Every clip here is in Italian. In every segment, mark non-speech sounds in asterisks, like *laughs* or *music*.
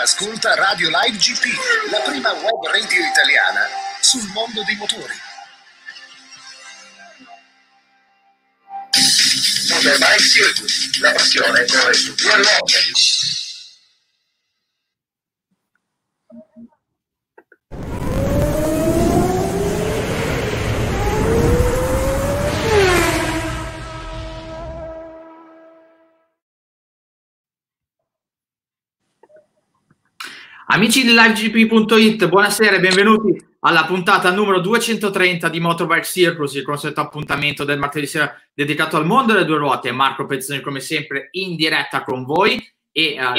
Ascolta Radio Live GP, la prima web radio italiana sul mondo dei motori. Superbike Circus, la passione corre su due ruote. Amici di livegp.it, buonasera e benvenuti alla puntata numero 230 di Motorbike Circus, il consueto appuntamento del martedì sera dedicato al mondo delle due ruote. Marco Pezzoni, come sempre, in diretta con voi e eh, a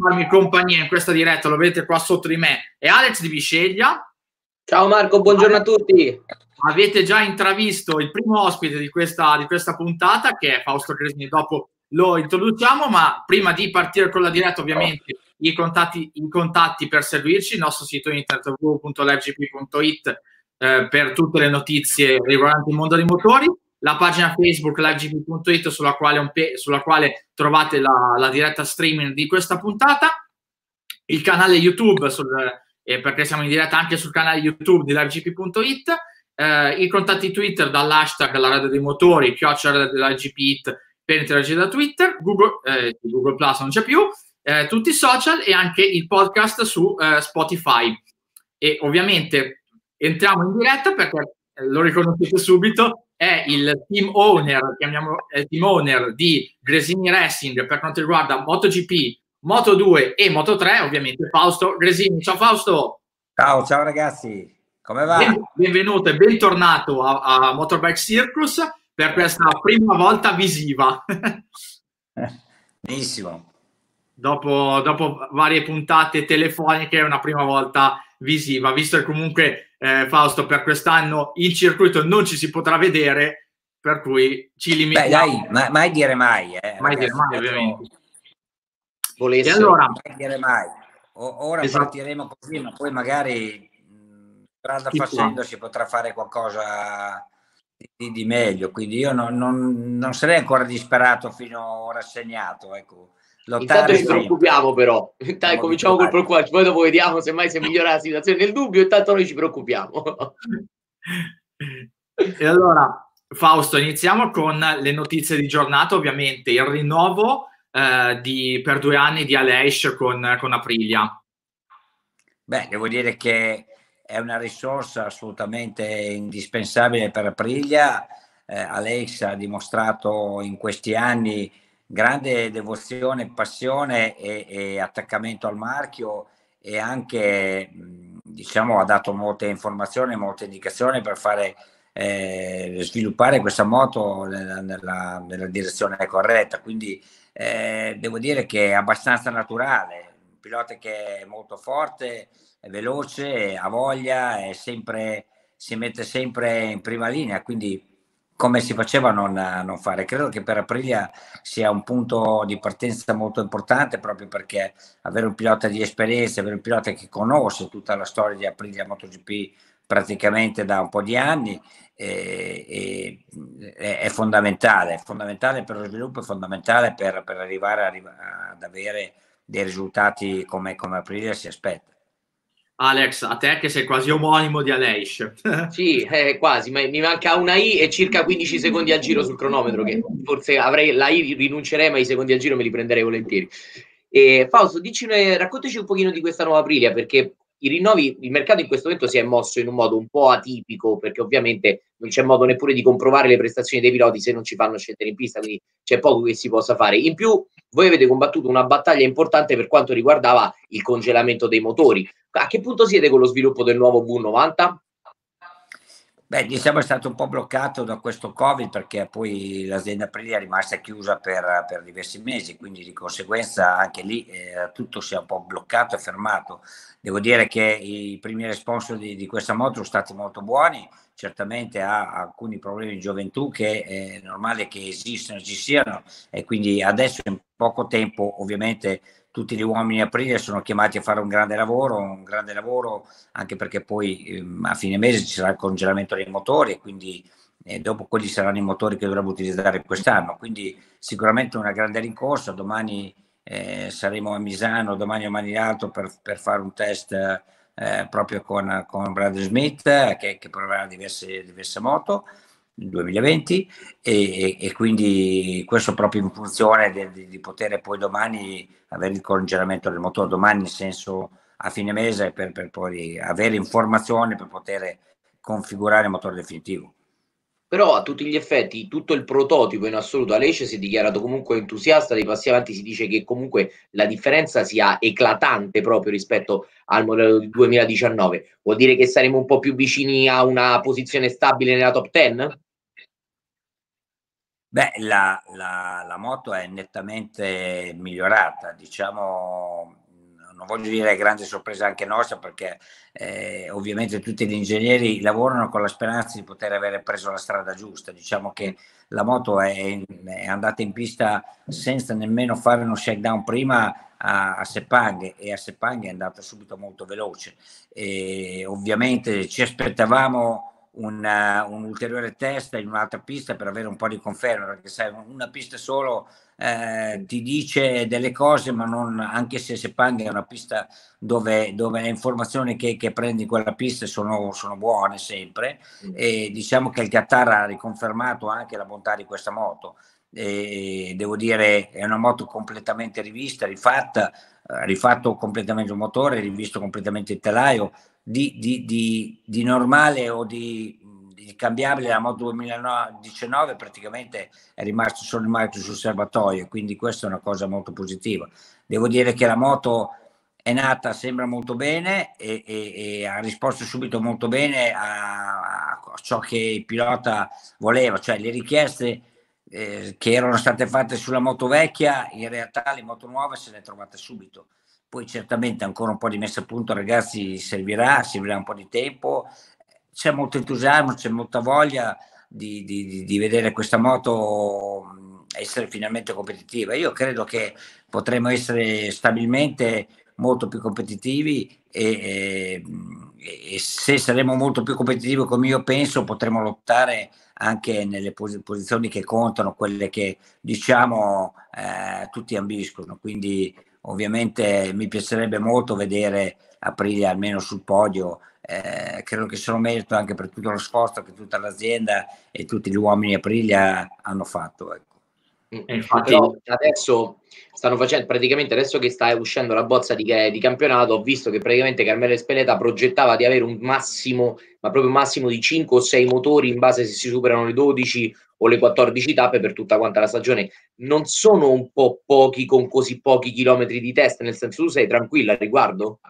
farmi compagnia in questa diretta, lo vedete qua sotto di me, è Alex di Bisceglia. Ciao Marco, buongiorno a tutti. Avete già intravisto il primo ospite di questa, di questa puntata, che è Fausto Cresni, dopo lo introduciamo, ma prima di partire con la diretta, ovviamente i contatti, i contatti per seguirci, il nostro sito internet www.livegp.it eh, per tutte le notizie riguardanti il mondo dei motori, la pagina Facebook livegp.it sulla quale, sulla quale trovate la, la, diretta streaming di questa puntata, il canale YouTube sul, eh, perché siamo in diretta anche sul canale YouTube di livegp.it, eh, i contatti Twitter dall'hashtag la radio dei motori, chiocciola della GP per interagire da Twitter, Google, eh, Google Plus non c'è più, eh, tutti i social e anche il podcast su eh, Spotify. E ovviamente entriamo in diretta perché eh, lo riconoscete subito, è il team owner, chiamiamolo eh, team owner di Gresini Racing per quanto riguarda MotoGP, Moto2 e Moto3, ovviamente Fausto Gresini. Ciao Fausto! Ciao, ciao ragazzi, come va? Ben, benvenuto e bentornato a, a Motorbike Circus per questa prima volta visiva. *laughs* Benissimo dopo, dopo, varie puntate telefoniche, è una prima volta visiva, visto che comunque eh, Fausto per quest'anno in circuito non ci si potrà vedere, per cui ci limitiamo. Beh, dai, ma, mai dire mai. Eh, mai ragazzi, dire mai, ovviamente. Volesse, allora, mai dire mai. O, ora esatto. partiremo così, ma poi magari strada facendo si potrà fare qualcosa di, di meglio. Quindi io non, non, non sarei ancora disperato fino a rassegnato. Ecco Intanto ci preoccupiamo però, Dai, cominciamo col preoccuparci, poi dopo vediamo se mai si migliora la situazione nel dubbio, intanto noi ci preoccupiamo. e allora, Fausto, iniziamo con le notizie di giornata, ovviamente il rinnovo eh, di, per due anni di Aleix con, con Aprilia. Beh, devo dire che è una risorsa assolutamente indispensabile per Aprilia. Eh, Alex ha dimostrato in questi anni grande devozione, passione e, e, attaccamento al marchio e anche diciamo ha dato molte informazioni, molte indicazioni per fare eh, sviluppare questa moto nella, nella, nella direzione corretta. Quindi eh, devo dire che è abbastanza naturale, un pilota che è molto forte, è veloce, ha voglia, è sempre, si mette sempre in prima linea, quindi come si faceva a non, non, fare. Credo che per Aprilia sia un punto di partenza molto importante proprio perché avere un pilota di esperienza, avere un pilota che conosce tutta la storia di Aprilia MotoGP praticamente da un po' di anni eh, è, è, fondamentale, è fondamentale per lo sviluppo, è fondamentale per, per arrivare a, ad avere dei risultati come, come Aprilia si aspetta. Alex, a te che sei quasi omonimo di Aleix. *laughs* sì, eh, quasi, ma mi manca una I e circa 15 secondi al giro sul cronometro, che forse avrei la I rinuncerei, ma i secondi al giro me li prenderei volentieri. E, Fausto, dici, raccontaci un pochino di questa nuova Aprilia, perché i rinnovi, il mercato in questo momento si è mosso in un modo un po' atipico, perché ovviamente non c'è modo neppure di comprovare le prestazioni dei piloti se non ci fanno scendere in pista, quindi c'è poco che si possa fare. In più, voi avete combattuto una battaglia importante per quanto riguardava il congelamento dei motori. A che punto siete con lo sviluppo del nuovo V90? Beh, diciamo è stato un po' bloccato da questo Covid perché poi l'azienda Aprilia è rimasta chiusa per, per diversi mesi, quindi di conseguenza anche lì eh, tutto si è un po' bloccato e fermato. Devo dire che i primi responsori di, di questa moto sono stati molto buoni, certamente ha alcuni problemi di gioventù che è normale che esistano, ci siano e quindi adesso in poco tempo ovviamente tutti gli uomini aprile sono chiamati a fare un grande lavoro, un grande lavoro anche perché poi ehm, a fine mese ci sarà il congelamento dei motori e quindi eh, dopo quelli saranno i motori che dovremo utilizzare quest'anno. Quindi sicuramente una grande rincorsa, domani eh, saremo a Misano domani o domani l'altro per, per fare un test eh, proprio con, con Brad Smith che, che proverà diverse, diverse moto 2020 e, e, quindi questo proprio in funzione di, di, di, poter poi domani avere il congelamento del motore domani nel senso a fine mese per, per poi avere informazioni per poter configurare il motore definitivo però a tutti gli effetti tutto il prototipo in assoluto Alessia si è dichiarato comunque entusiasta dei passi avanti si dice che comunque la differenza sia eclatante proprio rispetto al modello del 2019 vuol dire che saremo un po' più vicini a una posizione stabile nella top 10? Beh, la, la, la moto è nettamente migliorata, diciamo non voglio dire grande sorpresa anche nostra perché eh, ovviamente tutti gli ingegneri lavorano con la speranza di poter avere preso la strada giusta. Diciamo che la moto è, è andata in pista senza nemmeno fare uno shakedown prima a, a Sepang e a Sepang è andata subito molto veloce. E ovviamente ci aspettavamo una, un ulteriore test in un'altra pista per avere un po' di conferma, perché sai, una pista solo eh, ti dice delle cose, ma non, anche se Sepang è una pista dove, dove le informazioni che, che prendi in quella pista sono, sono buone sempre, mm. e diciamo che il Qatar ha riconfermato anche la bontà di questa moto. E devo dire è una moto completamente rivista, rifatta, eh, rifatto completamente il motore, rivisto completamente il telaio, di, di, di, di normale o di, cambiabile la moto 2019 praticamente è rimasto solo il marchio sul serbatoio, quindi questa è una cosa molto positiva. Devo dire che la moto è nata, sembra molto bene e, e, e ha risposto subito molto bene a, a, ciò che il pilota voleva, cioè le richieste eh, che erano state fatte sulla moto vecchia, in realtà le moto nuove se le trovate subito poi certamente ancora un po' di messa a punto ragazzi servirà, servirà un po' di tempo, c'è molto entusiasmo, c'è molta voglia di, di, di vedere questa moto essere finalmente competitiva. Io credo che potremo essere stabilmente molto più competitivi e, e, e, se saremo molto più competitivi come io penso potremo lottare anche nelle pos- posizioni che contano, quelle che diciamo eh, tutti ambiscono. Quindi Ovviamente mi piacerebbe molto vedere Aprilia almeno sul podio, eh, credo che sia un merito anche per tutto lo sforzo che tutta l'azienda e tutti gli uomini Aprilia hanno fatto. Ecco. Mm, infatti adesso stanno facendo praticamente adesso che sta uscendo la bozza di, di, campionato ho visto che praticamente Carmelo Espeleta progettava di avere un massimo ma proprio massimo di 5 o 6 motori in base se si superano le 12 o le 14 tappe per tutta quanta la stagione non sono un po' pochi con così pochi chilometri di test nel senso tu sei tranquilla al riguardo?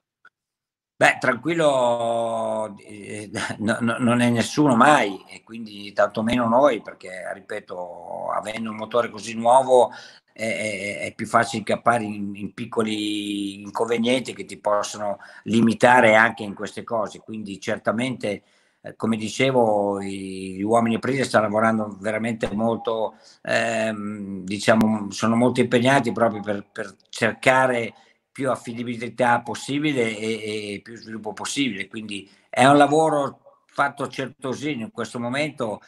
Beh, tranquillo eh, no, no, non è nessuno mai e quindi tantomeno noi perché, ripeto, avendo un motore così nuovo è, è più facile incappare in, in, piccoli inconvenienti che ti possono limitare anche in queste cose. Quindi certamente, eh, come dicevo, gli uomini presi stanno lavorando veramente molto, ehm, diciamo, sono molto impegnati proprio per, per cercare più affidabilità possibile e, e, più sviluppo possibile. Quindi è un lavoro fatto certosino in questo momento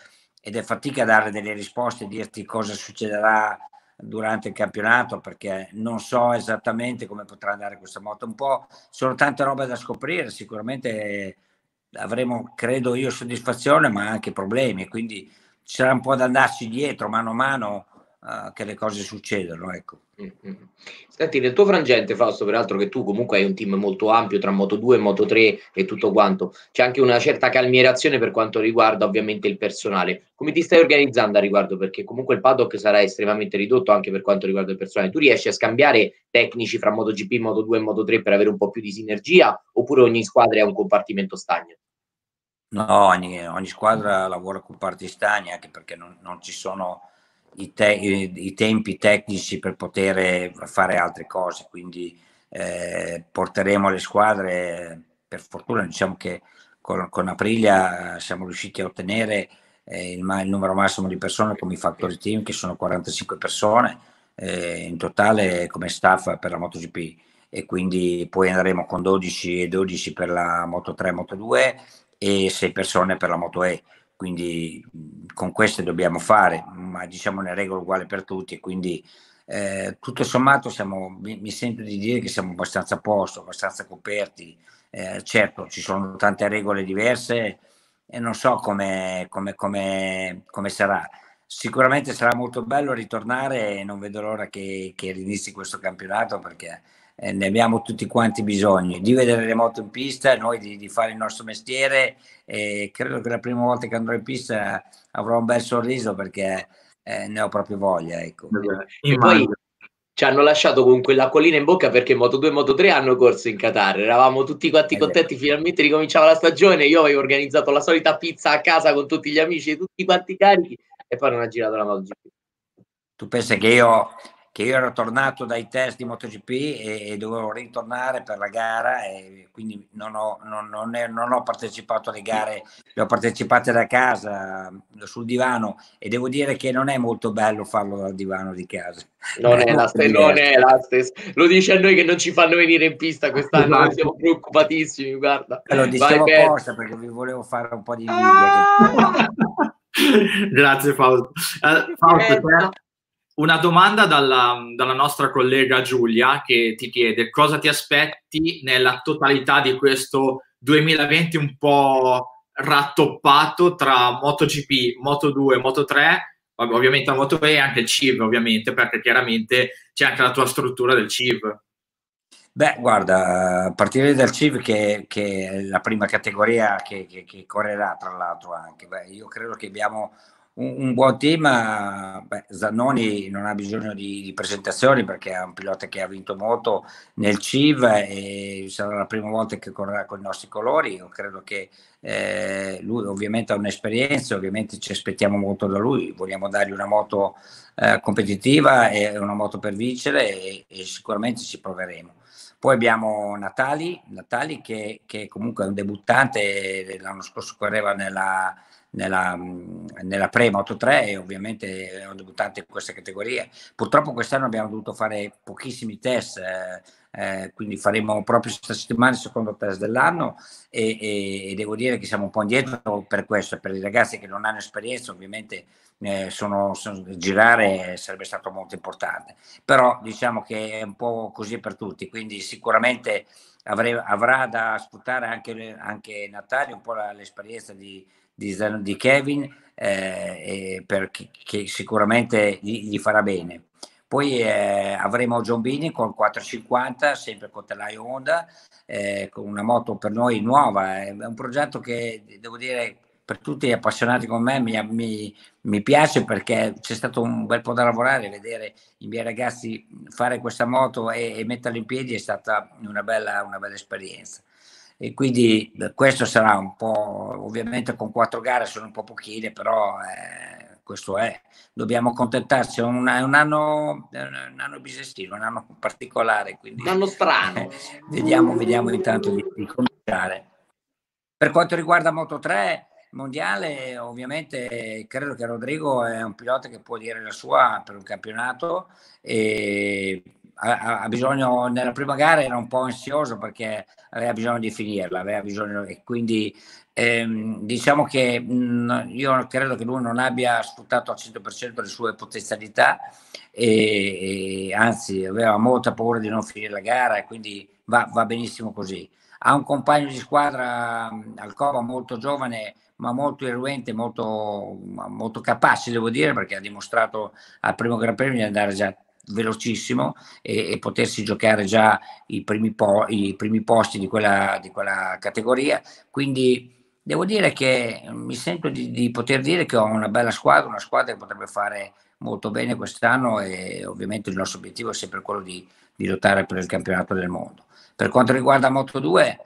ed è fatica dare delle risposte, dirti cosa succederà durante il campionato perché non so esattamente come potrà andare questa moto. Un po' sono tante robe da scoprire, sicuramente avremo, credo io, soddisfazione ma anche problemi, quindi sarà un po' da andarci dietro mano a mano uh, che le cose succedono. Ecco. Mm-hmm. Senti, nel tuo frangente, Fausto, peraltro che tu comunque hai un team molto ampio tra Moto 2 e Moto 3 e tutto quanto, c'è anche una certa calmierazione per quanto riguarda ovviamente il personale. Come ti stai organizzando a riguardo? Perché comunque il paddock sarà estremamente ridotto anche per quanto riguarda il personale. Tu riesci a scambiare tecnici fra MotoGP, Moto 2 e Moto 3 per avere un po' più di sinergia oppure ogni squadra ha un compartimento stagno? No, ogni, ogni squadra lavora con parti stagne anche perché non, non ci sono i, te- i, tempi tecnici per poter fare altre cose, quindi eh, porteremo le squadre, per fortuna diciamo che con, con Aprilia siamo riusciti a ottenere eh, il, il, numero massimo di persone come i Factory Team, che sono 45 persone eh, in totale come staff per la MotoGP. E quindi poi andremo con 12 e 12 per la Moto 3 Moto 2 e 6 persone per la Moto E quindi con queste dobbiamo fare, ma diciamo le regole uguali per tutti e quindi eh, tutto sommato siamo, mi, mi, sento di dire che siamo abbastanza a posto, abbastanza coperti. Eh, certo, ci sono tante regole diverse e non so come, come, come, come sarà. Sicuramente sarà molto bello ritornare e non vedo l'ora che, che inizi questo campionato perché eh, ne abbiamo tutti quanti bisogno di vedere le moto in pista, noi di, di, fare il nostro mestiere e credo che la prima volta che andrò in pista avrò un bel sorriso perché eh, ne ho proprio voglia. Ecco. E poi ci hanno lasciato con quell'acquolina in bocca perché Moto 2 e Moto 3 hanno corso in Qatar. Eravamo tutti quanti contenti, finalmente ricominciava la stagione. Io avevo organizzato la solita pizza a casa con tutti gli amici, tutti quanti carichi, e poi non ha girato la MotoGP. Tu pensi che io che io ero tornato dai test di MotoGP e, e dovevo ritornare per la gara e quindi non ho, non, non, è, non ho, partecipato alle gare, le ho partecipate da casa sul divano e devo dire che non è molto bello farlo dal divano di casa. *laughs* Non è, è la stessa, non è la stessa. Lo dice a noi che non ci fanno venire in pista quest'anno, esatto. noi siamo preoccupatissimi, guarda. Lo dicevo apposta perché vi volevo fare un po' di invidia. *laughs* Grazie Fausto. Uh, Fausto una domanda dalla, dalla, nostra collega Giulia che ti chiede cosa ti aspetti nella totalità di questo 2020 un po' rattoppato tra MotoGP, Moto2, Moto3, ovviamente la Moto E anche il CIV ovviamente perché chiaramente c'è anche la tua struttura del CIV. Beh, guarda, a partire dal CIV che, che è la prima categoria che, che, che correrà tra l'altro anche, Beh, io credo che abbiamo un, un buon team, beh, Zannoni non ha bisogno di, di, presentazioni perché è un pilota che ha vinto molto nel CIV e sarà la prima volta che correrà con i nostri colori. Io credo che eh, lui ovviamente ha un'esperienza, ovviamente ci aspettiamo molto da lui, vogliamo dargli una moto eh, competitiva e una moto per vincere e, e sicuramente ci proveremo. Poi abbiamo Natali, Natali che, che comunque è un debuttante, l'anno scorso correva nella, nella, nella Pre-Moto 3 e ovviamente è un debuttante in questa categoria. Purtroppo quest'anno abbiamo dovuto fare pochissimi test, eh, eh, quindi faremo proprio questa settimana il secondo test dell'anno e, e, e, devo dire che siamo un po' indietro per questo, per i ragazzi che non hanno esperienza ovviamente eh, sono, sono, girare sarebbe stato molto importante, però diciamo che è un po' così per tutti, quindi sicuramente avrei, avrà da sfruttare anche, anche Natalia un po' l'esperienza di di, di Kevin eh, che sicuramente gli, gli, farà bene. Poi eh, avremo John Bini con 450, sempre con telaio Honda, eh, con una moto per noi nuova. È un progetto che devo dire per tutti gli appassionati come me mi, mi, mi, piace perché c'è stato un bel po' da lavorare, vedere i miei ragazzi fare questa moto e, e metterla in piedi è stata una bella, una bella esperienza e quindi questo sarà un po', ovviamente con quattro gare sono un po' pochine, però eh, questo è, dobbiamo contentarci, è un, è un, anno, un anno bisestino, un anno particolare, quindi un anno strano. Eh, *laughs* vediamo, vediamo intanto di, di cominciare. Per quanto riguarda Moto 3, mondiale, ovviamente credo che Rodrigo è un pilota che può dire la sua per un campionato e ha, bisogno, nella prima gara era un po' ansioso perché aveva bisogno di finirla, aveva bisogno, e quindi ehm, diciamo che mh, io credo che lui non abbia sfruttato al 100% le sue potenzialità e, e, anzi aveva molta paura di non finire la gara e quindi va, va benissimo così. Ha un compagno di squadra Alcova molto giovane ma molto irruente, molto, molto capace devo dire perché ha dimostrato al primo Gran Premio di andare già velocissimo e, e, potersi giocare già i primi, po- i primi posti di quella, di quella, categoria. Quindi devo dire che mi sento di, di, poter dire che ho una bella squadra, una squadra che potrebbe fare molto bene quest'anno e ovviamente il nostro obiettivo è sempre quello di, di lottare per il campionato del mondo. Per quanto riguarda Moto 2,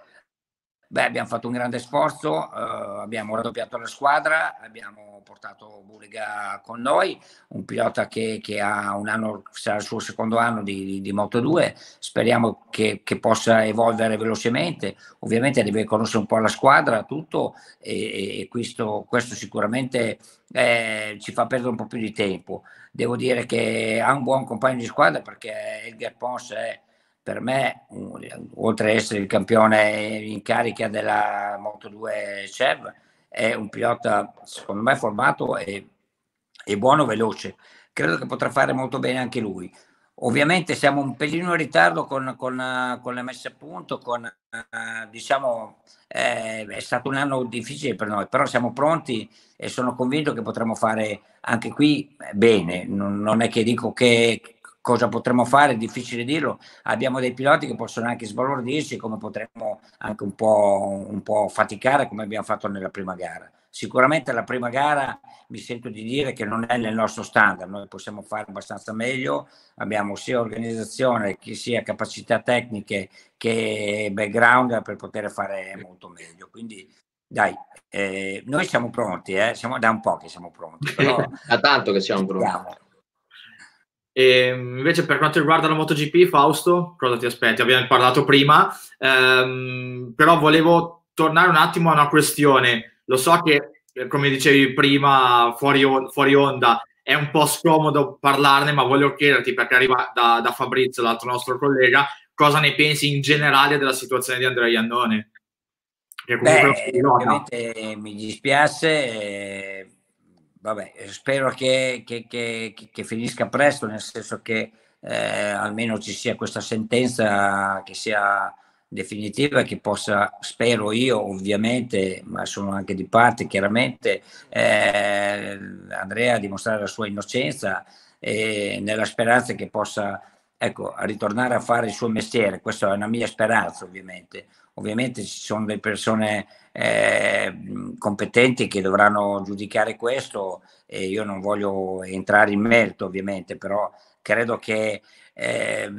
Beh, abbiamo fatto un grande sforzo, eh, abbiamo raddoppiato la squadra, abbiamo portato Bulega con noi, un pilota che, che, ha un anno, sarà il suo secondo anno di, di, di Moto 2, speriamo che, che, possa evolvere velocemente, ovviamente deve conoscere un po' la squadra, tutto, e, e questo, questo, sicuramente eh, ci fa perdere un po' più di tempo. Devo dire che ha un buon compagno di squadra perché Edgar Pons è per me, oltre ad essere il campione in carica della Moto 2 Chev, è un pilota secondo me formato e, e buono, veloce. Credo che potrà fare molto bene anche lui. Ovviamente siamo un pelino in ritardo con, con, con le messe a punto, con, eh, diciamo, eh, è stato un anno difficile per noi, però siamo pronti e sono convinto che potremo fare anche qui bene. Non, non è che dico che cosa potremo fare, è difficile dirlo. Abbiamo dei piloti che possono anche sbalordirsi, come potremmo anche un po', un po' faticare, come abbiamo fatto nella prima gara. Sicuramente la prima gara mi sento di dire che non è nel nostro standard, noi possiamo fare abbastanza meglio, abbiamo sia organizzazione che sia capacità tecniche che background per poter fare molto meglio. Quindi dai, eh, noi siamo pronti, eh? siamo da un po' che siamo pronti. Però *laughs* da tanto che siamo pronti. E invece per quanto riguarda la MotoGP, Fausto, cosa ti aspetti? Abbiamo parlato prima, ehm, però volevo tornare un attimo a una questione lo so che, eh, come dicevi prima, fuori, fuori onda, è un po' scomodo parlarne, ma voglio chiederti, perché arriva da, da Fabrizio, l'altro nostro collega, cosa ne pensi in generale della situazione di Andrea Iannone? Beh, ovviamente mi dispiace, eh, vabbè, spero che, che, che, che, finisca presto, nel senso che eh, almeno ci sia questa sentenza che sia definitiva che possa, spero io ovviamente, ma sono anche di parte chiaramente, eh, Andrea dimostrare la sua innocenza e nella speranza che possa ecco, ritornare a fare il suo mestiere. Questa è una mia speranza ovviamente. Ovviamente ci sono delle persone eh, competenti che dovranno giudicare questo e io non voglio entrare in merito ovviamente, però credo che eh,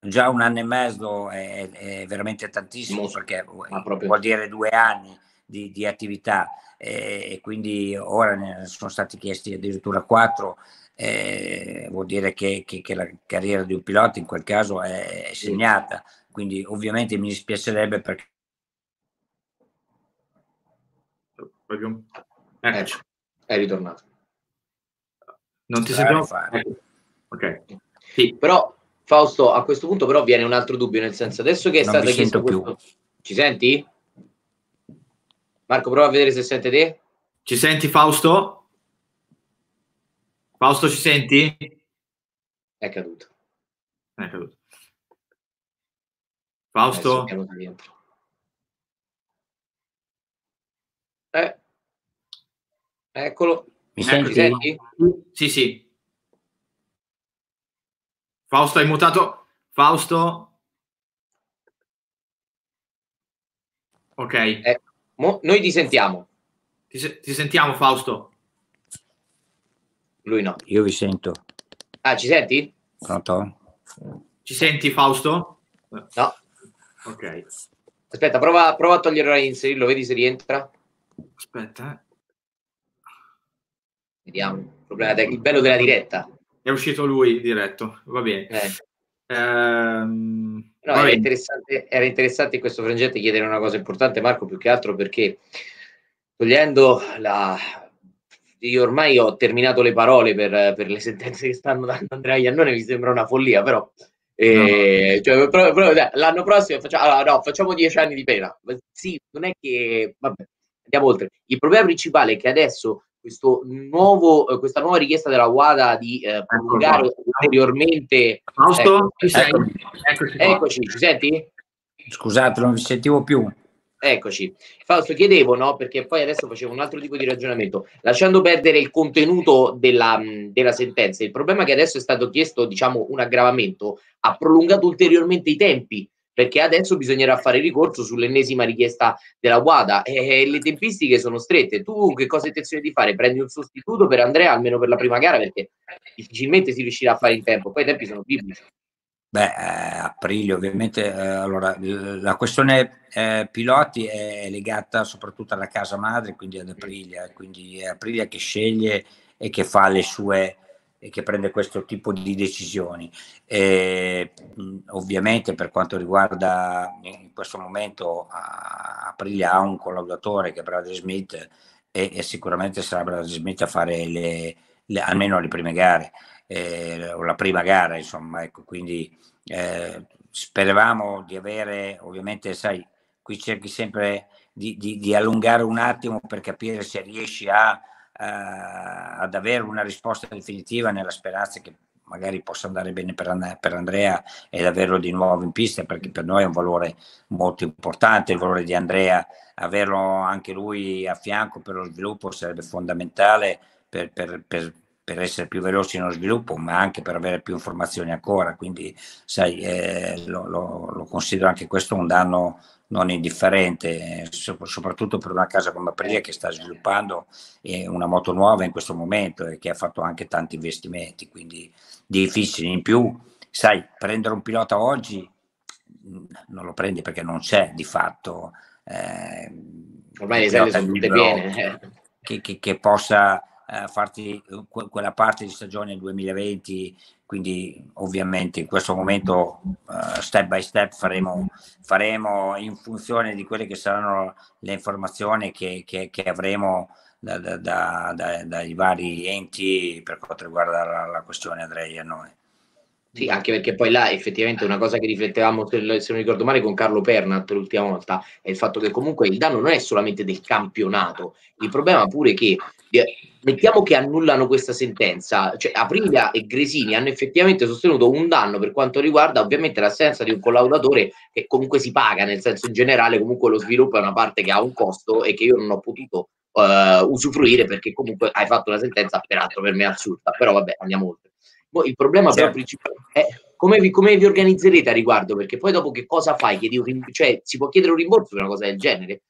già un anno e mezzo è, è veramente tantissimo perché vuol dire due anni di, di attività e, e, quindi ora ne sono stati chiesti addirittura quattro. Eh, vuol dire che, che, che, la carriera di un pilota in quel caso è, è segnata, quindi ovviamente mi dispiacerebbe perché... Ecco, è ritornato. Non ti sentiamo? Ok. Sì. Però Fausto, a questo punto però viene un altro dubbio, nel senso adesso che è non stata chiesta questo... Ci senti? Marco, prova a vedere se sente te. Ci senti Fausto? Fausto, ci senti? È caduto. È caduto. Fausto? Eh. Eccolo. Mi senti? senti? Sì, sì. Fausto, hai mutato? Fausto? Ok. Eh, mo, noi ti sentiamo. Ti, se- ti, sentiamo, Fausto? Lui no. Io vi sento. Ah, ci senti? Pronto? Ci senti, Fausto? No. Ok. Aspetta, prova, prova a toglierlo e inserirlo, vedi se rientra. Aspetta. Eh. Vediamo. Il bello della diretta è uscito lui diretto, va bene. Eh. Ehm, no, era, interessante, era, interessante, in questo frangente chiedere una cosa importante, Marco, più che altro perché togliendo la... Io ormai ho terminato le parole per, per le sentenze che stanno dando Andrea Iannone, mi sembra una follia, però... Eh, no. cioè, però, però, l'anno prossimo facciamo, allora, no, facciamo dieci anni di pena. Sì, non è che... Vabbè, oltre. Il problema principale è che adesso nuovo, eh, questa nuova richiesta della WADA di eh, prolungare ecco ulteriormente. Fausto, eh, eccoci, eccoci, eccoci, ci senti? Scusate, non vi sentivo più. Eccoci. Fausto, chiedevo, no? Perché poi adesso facevo un altro tipo di ragionamento, lasciando perdere il contenuto della, della sentenza. Il problema è che adesso è stato chiesto, diciamo, un aggravamento, ha prolungato ulteriormente i tempi perché adesso bisognerà fare ricorso sull'ennesima richiesta della WADA e le tempistiche sono strette. Tu che cosa hai intenzione di fare? Prendi un sostituto per Andrea almeno per la prima gara perché difficilmente si riuscirà a fare in tempo, poi i tempi sono biblici. Beh, eh, aprile ovviamente, eh, allora la questione eh, piloti è legata soprattutto alla casa madre, quindi ad Aprilia, quindi è Aprilia che sceglie e che fa le sue che prende questo tipo di decisioni. E, ovviamente per quanto riguarda in questo momento Aprilia ha un collaudatore che è Bradley Smith e, e sicuramente sarà Bradley Smith a fare le, le, almeno le prime gare eh, o la prima gara insomma ecco quindi eh, speravamo di avere ovviamente sai qui cerchi sempre di, di, di allungare un attimo per capire se riesci a eh, ad avere una risposta definitiva nella speranza che magari possa andare bene per, per Andrea ed averlo di nuovo in pista, perché per noi è un valore molto importante, il valore di Andrea, averlo anche lui a fianco per lo sviluppo sarebbe fondamentale per, per, per per essere più veloci nello sviluppo, ma anche per avere più informazioni ancora. Quindi, sai, eh, lo, lo, lo, considero anche questo un danno non indifferente, soprattutto per una casa come Aprilia che sta sviluppando una moto nuova in questo momento e che ha fatto anche tanti investimenti, quindi difficili. In più, sai, prendere un pilota oggi non lo prendi perché non c'è di fatto. Eh, Ormai le sono tutte. Eh. Che, che, che possa eh, farti que- quella parte di stagione 2020, quindi ovviamente in questo momento uh, step by step faremo, faremo in funzione di quelle che saranno le informazioni che, che, che avremo da, da, da, dai vari enti per quanto riguarda la, la questione Andrei e noi. Sì, anche perché poi là effettivamente una cosa che riflettevamo, se non ricordo male, con Carlo Pernat l'ultima volta, è il fatto che comunque il danno non è solamente del campionato, il problema pure che mettiamo che annullano questa sentenza, cioè Aprilia e Gresini hanno effettivamente sostenuto un danno per quanto riguarda ovviamente l'assenza di un collaudatore che comunque si paga, nel senso in generale comunque lo sviluppo è una parte che ha un costo e che io non ho potuto uh, usufruire perché comunque hai fatto una sentenza peraltro per me assurda, però vabbè andiamo oltre. Il problema certo. però principale è come vi, come vi, organizzerete a riguardo, perché poi dopo che cosa fai? Chiedi un cioè, si può chiedere un rimborso per una cosa del genere?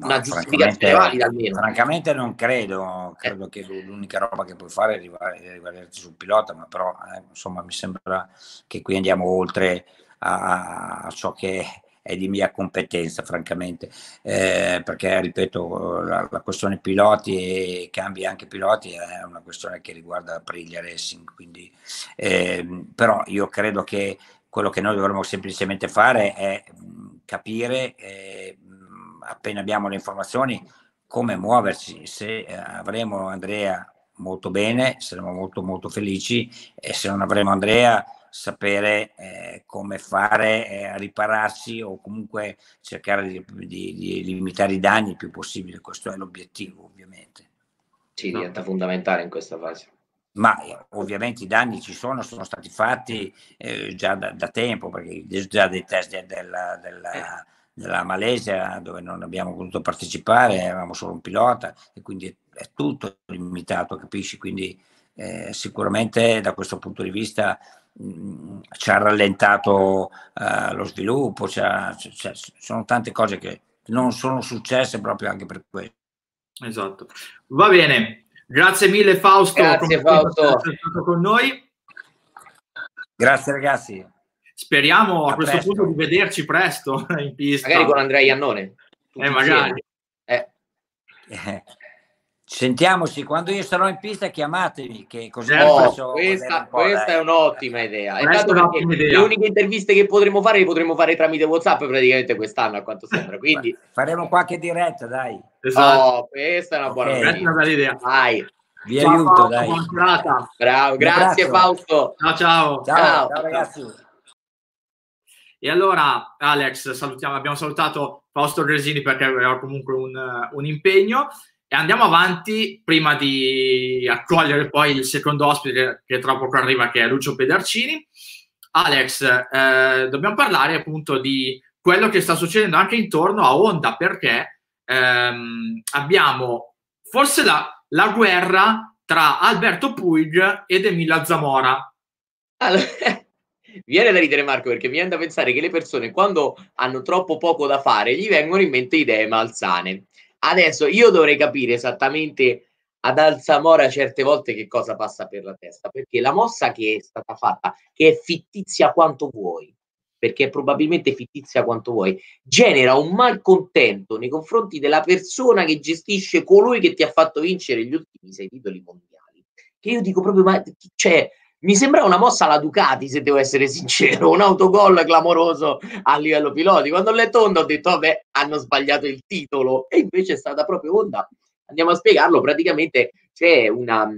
una no, giustificazione valida almeno. Francamente non credo, credo che l'unica roba che puoi fare è rivalerti sul pilota, ma però eh, insomma mi sembra che qui andiamo oltre a, a ciò che è di mia competenza, francamente, eh, perché ripeto, la, la, questione piloti e cambi anche piloti è una questione che riguarda Aprilia Racing, quindi, eh, però io credo che quello che noi dovremmo semplicemente fare è capire eh, appena abbiamo le informazioni, come muoverci. Se eh, avremo Andrea molto bene, saremo molto molto felici e se non avremo Andrea sapere eh, come fare eh, a ripararsi o comunque cercare di, di, di, limitare i danni il più possibile. Questo è l'obiettivo, ovviamente. Sì, diventa fondamentale in questa fase. Ma eh, ovviamente i danni ci sono, sono stati fatti eh, già da, da, tempo, perché già dei test della, della eh nella Malesia dove non abbiamo potuto partecipare, avevamo solo un pilota e quindi è, tutto limitato, capisci? Quindi eh, sicuramente da questo punto di vista mh, ci ha rallentato uh, lo sviluppo, c'ha, c'è, sono tante cose che non sono successe proprio anche per questo. Esatto. Va bene, grazie mille Fausto. Grazie Fausto. con noi. Grazie ragazzi. Speriamo a, a questo presto. punto di vederci presto *laughs* in pista. Magari con Andrea Iannone. Eh, magari. Eh. *laughs* Eh. Sentiamoci, quando io sarò in pista chiamatemi, che così oh, questa, questa è un'ottima idea. Le uniche interviste che potremo fare le potremo fare tramite WhatsApp praticamente quest'anno, a quanto sembra. *laughs* Quindi... Faremo qualche diretta, dai. Esatto. Oh, questa è una buona, okay. una bella idea. Vai. Vi ciao, aiuto, Fausto, dai. Bravo, grazie Fausto. Ciao, ciao. Ciao, ciao, ciao ragazzi. E allora, Alex, salutiamo, abbiamo salutato Fausto Gresini perché aveva comunque un, un, impegno e andiamo avanti prima di accogliere poi il secondo ospite che tra poco arriva, che è Lucio Pedarcini. Alex, eh, dobbiamo parlare appunto di quello che sta succedendo anche intorno a Honda perché ehm, abbiamo forse la, la guerra tra Alberto Puig ed Emilia Zamora. Allora, *laughs* Viene da ridere Marco perché mi viene da pensare che le persone quando hanno troppo poco da fare gli vengono in mente idee malsane. Adesso io dovrei capire esattamente ad Alzamora certe volte che cosa passa per la testa, perché la mossa che è stata fatta, che è fittizia quanto vuoi, perché è probabilmente fittizia quanto vuoi, genera un malcontento nei confronti della persona che gestisce colui che ti ha fatto vincere gli ultimi sei titoli mondiali. Che io dico proprio, ma cioè, mi sembra una mossa alla Ducati, se devo essere sincero, un autogol clamoroso a livello piloti. Quando ho letto Honda ho detto, vabbè, hanno sbagliato il titolo, e invece è stata proprio Honda. Andiamo a spiegarlo, praticamente c'è una,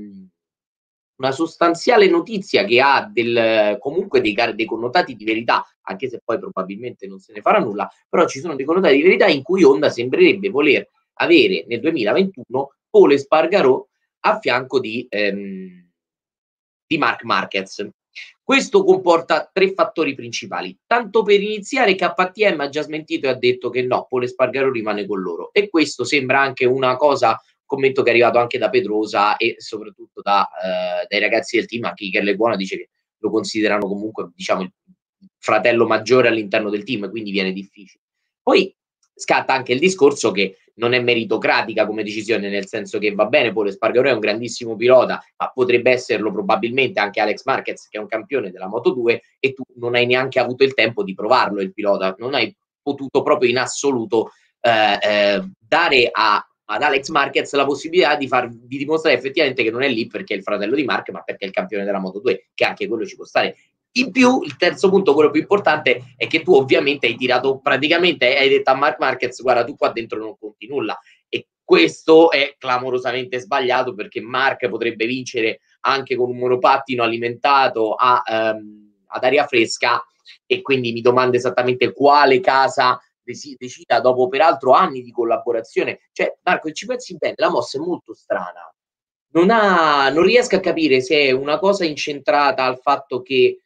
una sostanziale notizia che ha del, comunque dei, dei connotati di verità, anche se poi probabilmente non se ne farà nulla, però ci sono dei connotati di verità in cui Honda sembrerebbe voler avere nel 2021 Pole Spargarò a fianco di... Ehm, di Mark Marquez. Questo comporta tre fattori principali. Tanto per iniziare, KTM ha già smentito e ha detto che no, Pole Spargaro rimane con loro. E questo sembra anche una cosa, commento che è arrivato anche da Pedrosa e soprattutto da, eh, dai ragazzi del team. Anche Iker Buona dice che lo considerano comunque, diciamo, il fratello maggiore all'interno del team, quindi viene difficile. Poi scatta anche il discorso che non è meritocratica come decisione, nel senso che va bene, Pole Spargaro è un grandissimo pilota, ma potrebbe esserlo probabilmente anche Alex Marquez, che è un campione della Moto 2, e tu non hai neanche avuto il tempo di provarlo il pilota, non hai potuto proprio in assoluto eh, eh, dare a, ad Alex Marquez la possibilità di, far, di dimostrare effettivamente che non è lì perché è il fratello di Mark, ma perché è il campione della Moto 2, che anche quello ci può stare. In più, il terzo punto, quello più importante, è che tu ovviamente hai tirato praticamente, hai detto a Mark Marquez, guarda, tu qua dentro non conti nulla. E questo è clamorosamente sbagliato perché Mark potrebbe vincere anche con un monopattino alimentato a, um, ad aria fresca e quindi mi domando esattamente quale casa decida dopo peraltro anni di collaborazione. Cioè, Marco, ci pensi bene, la mossa è molto strana. Non, ha, non riesco a capire se è una cosa incentrata al fatto che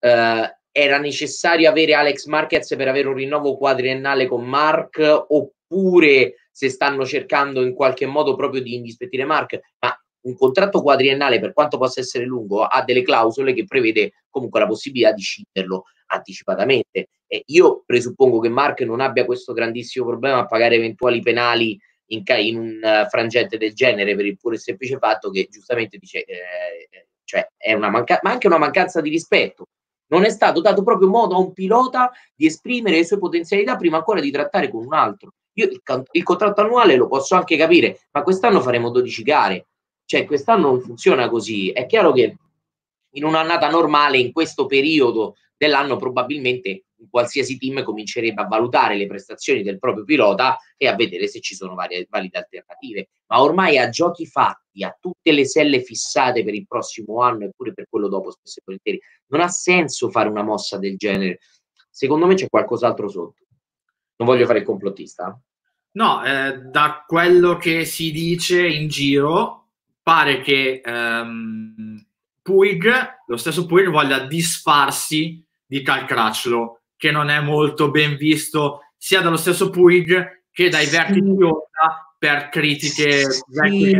eh, era necessario avere Alex Marquez per avere un rinnovo quadriennale con Mark oppure se stanno cercando in qualche modo proprio di indispettire Mark, ma un contratto quadriennale, per quanto possa essere lungo, ha delle clausole che prevede comunque la possibilità di scinderlo anticipatamente. E io presuppongo che Mark non abbia questo grandissimo problema a pagare eventuali penali in, in un uh, frangente del genere per il puro e semplice fatto che giustamente dice, eh, cioè è una mancanza, ma anche una mancanza di rispetto non è stato dato proprio modo a un pilota di esprimere le sue potenzialità prima ancora di trattare con un altro. Io il, il contratto annuale lo posso anche capire, ma quest'anno faremo 12 gare. Cioè, quest'anno non funziona così. È chiaro che in un'annata normale, in questo periodo dell'anno, probabilmente qualsiasi team comincerebbe a valutare le prestazioni del proprio pilota e a vedere se ci sono varie, valide alternative. Ma ormai a giochi fatti, a tutte le selle fissate per il prossimo anno e pure per quello dopo, spesso e volentieri, non ha senso fare una mossa del genere. Secondo me c'è qualcos'altro sotto. Non voglio fare il complottista. No, eh, da quello che si dice in giro, pare che ehm, Puig, lo stesso Puig, voglia disfarsi di Calcracelo che non è molto ben visto sia dallo stesso Puig che dai vertici di onda per critiche sì,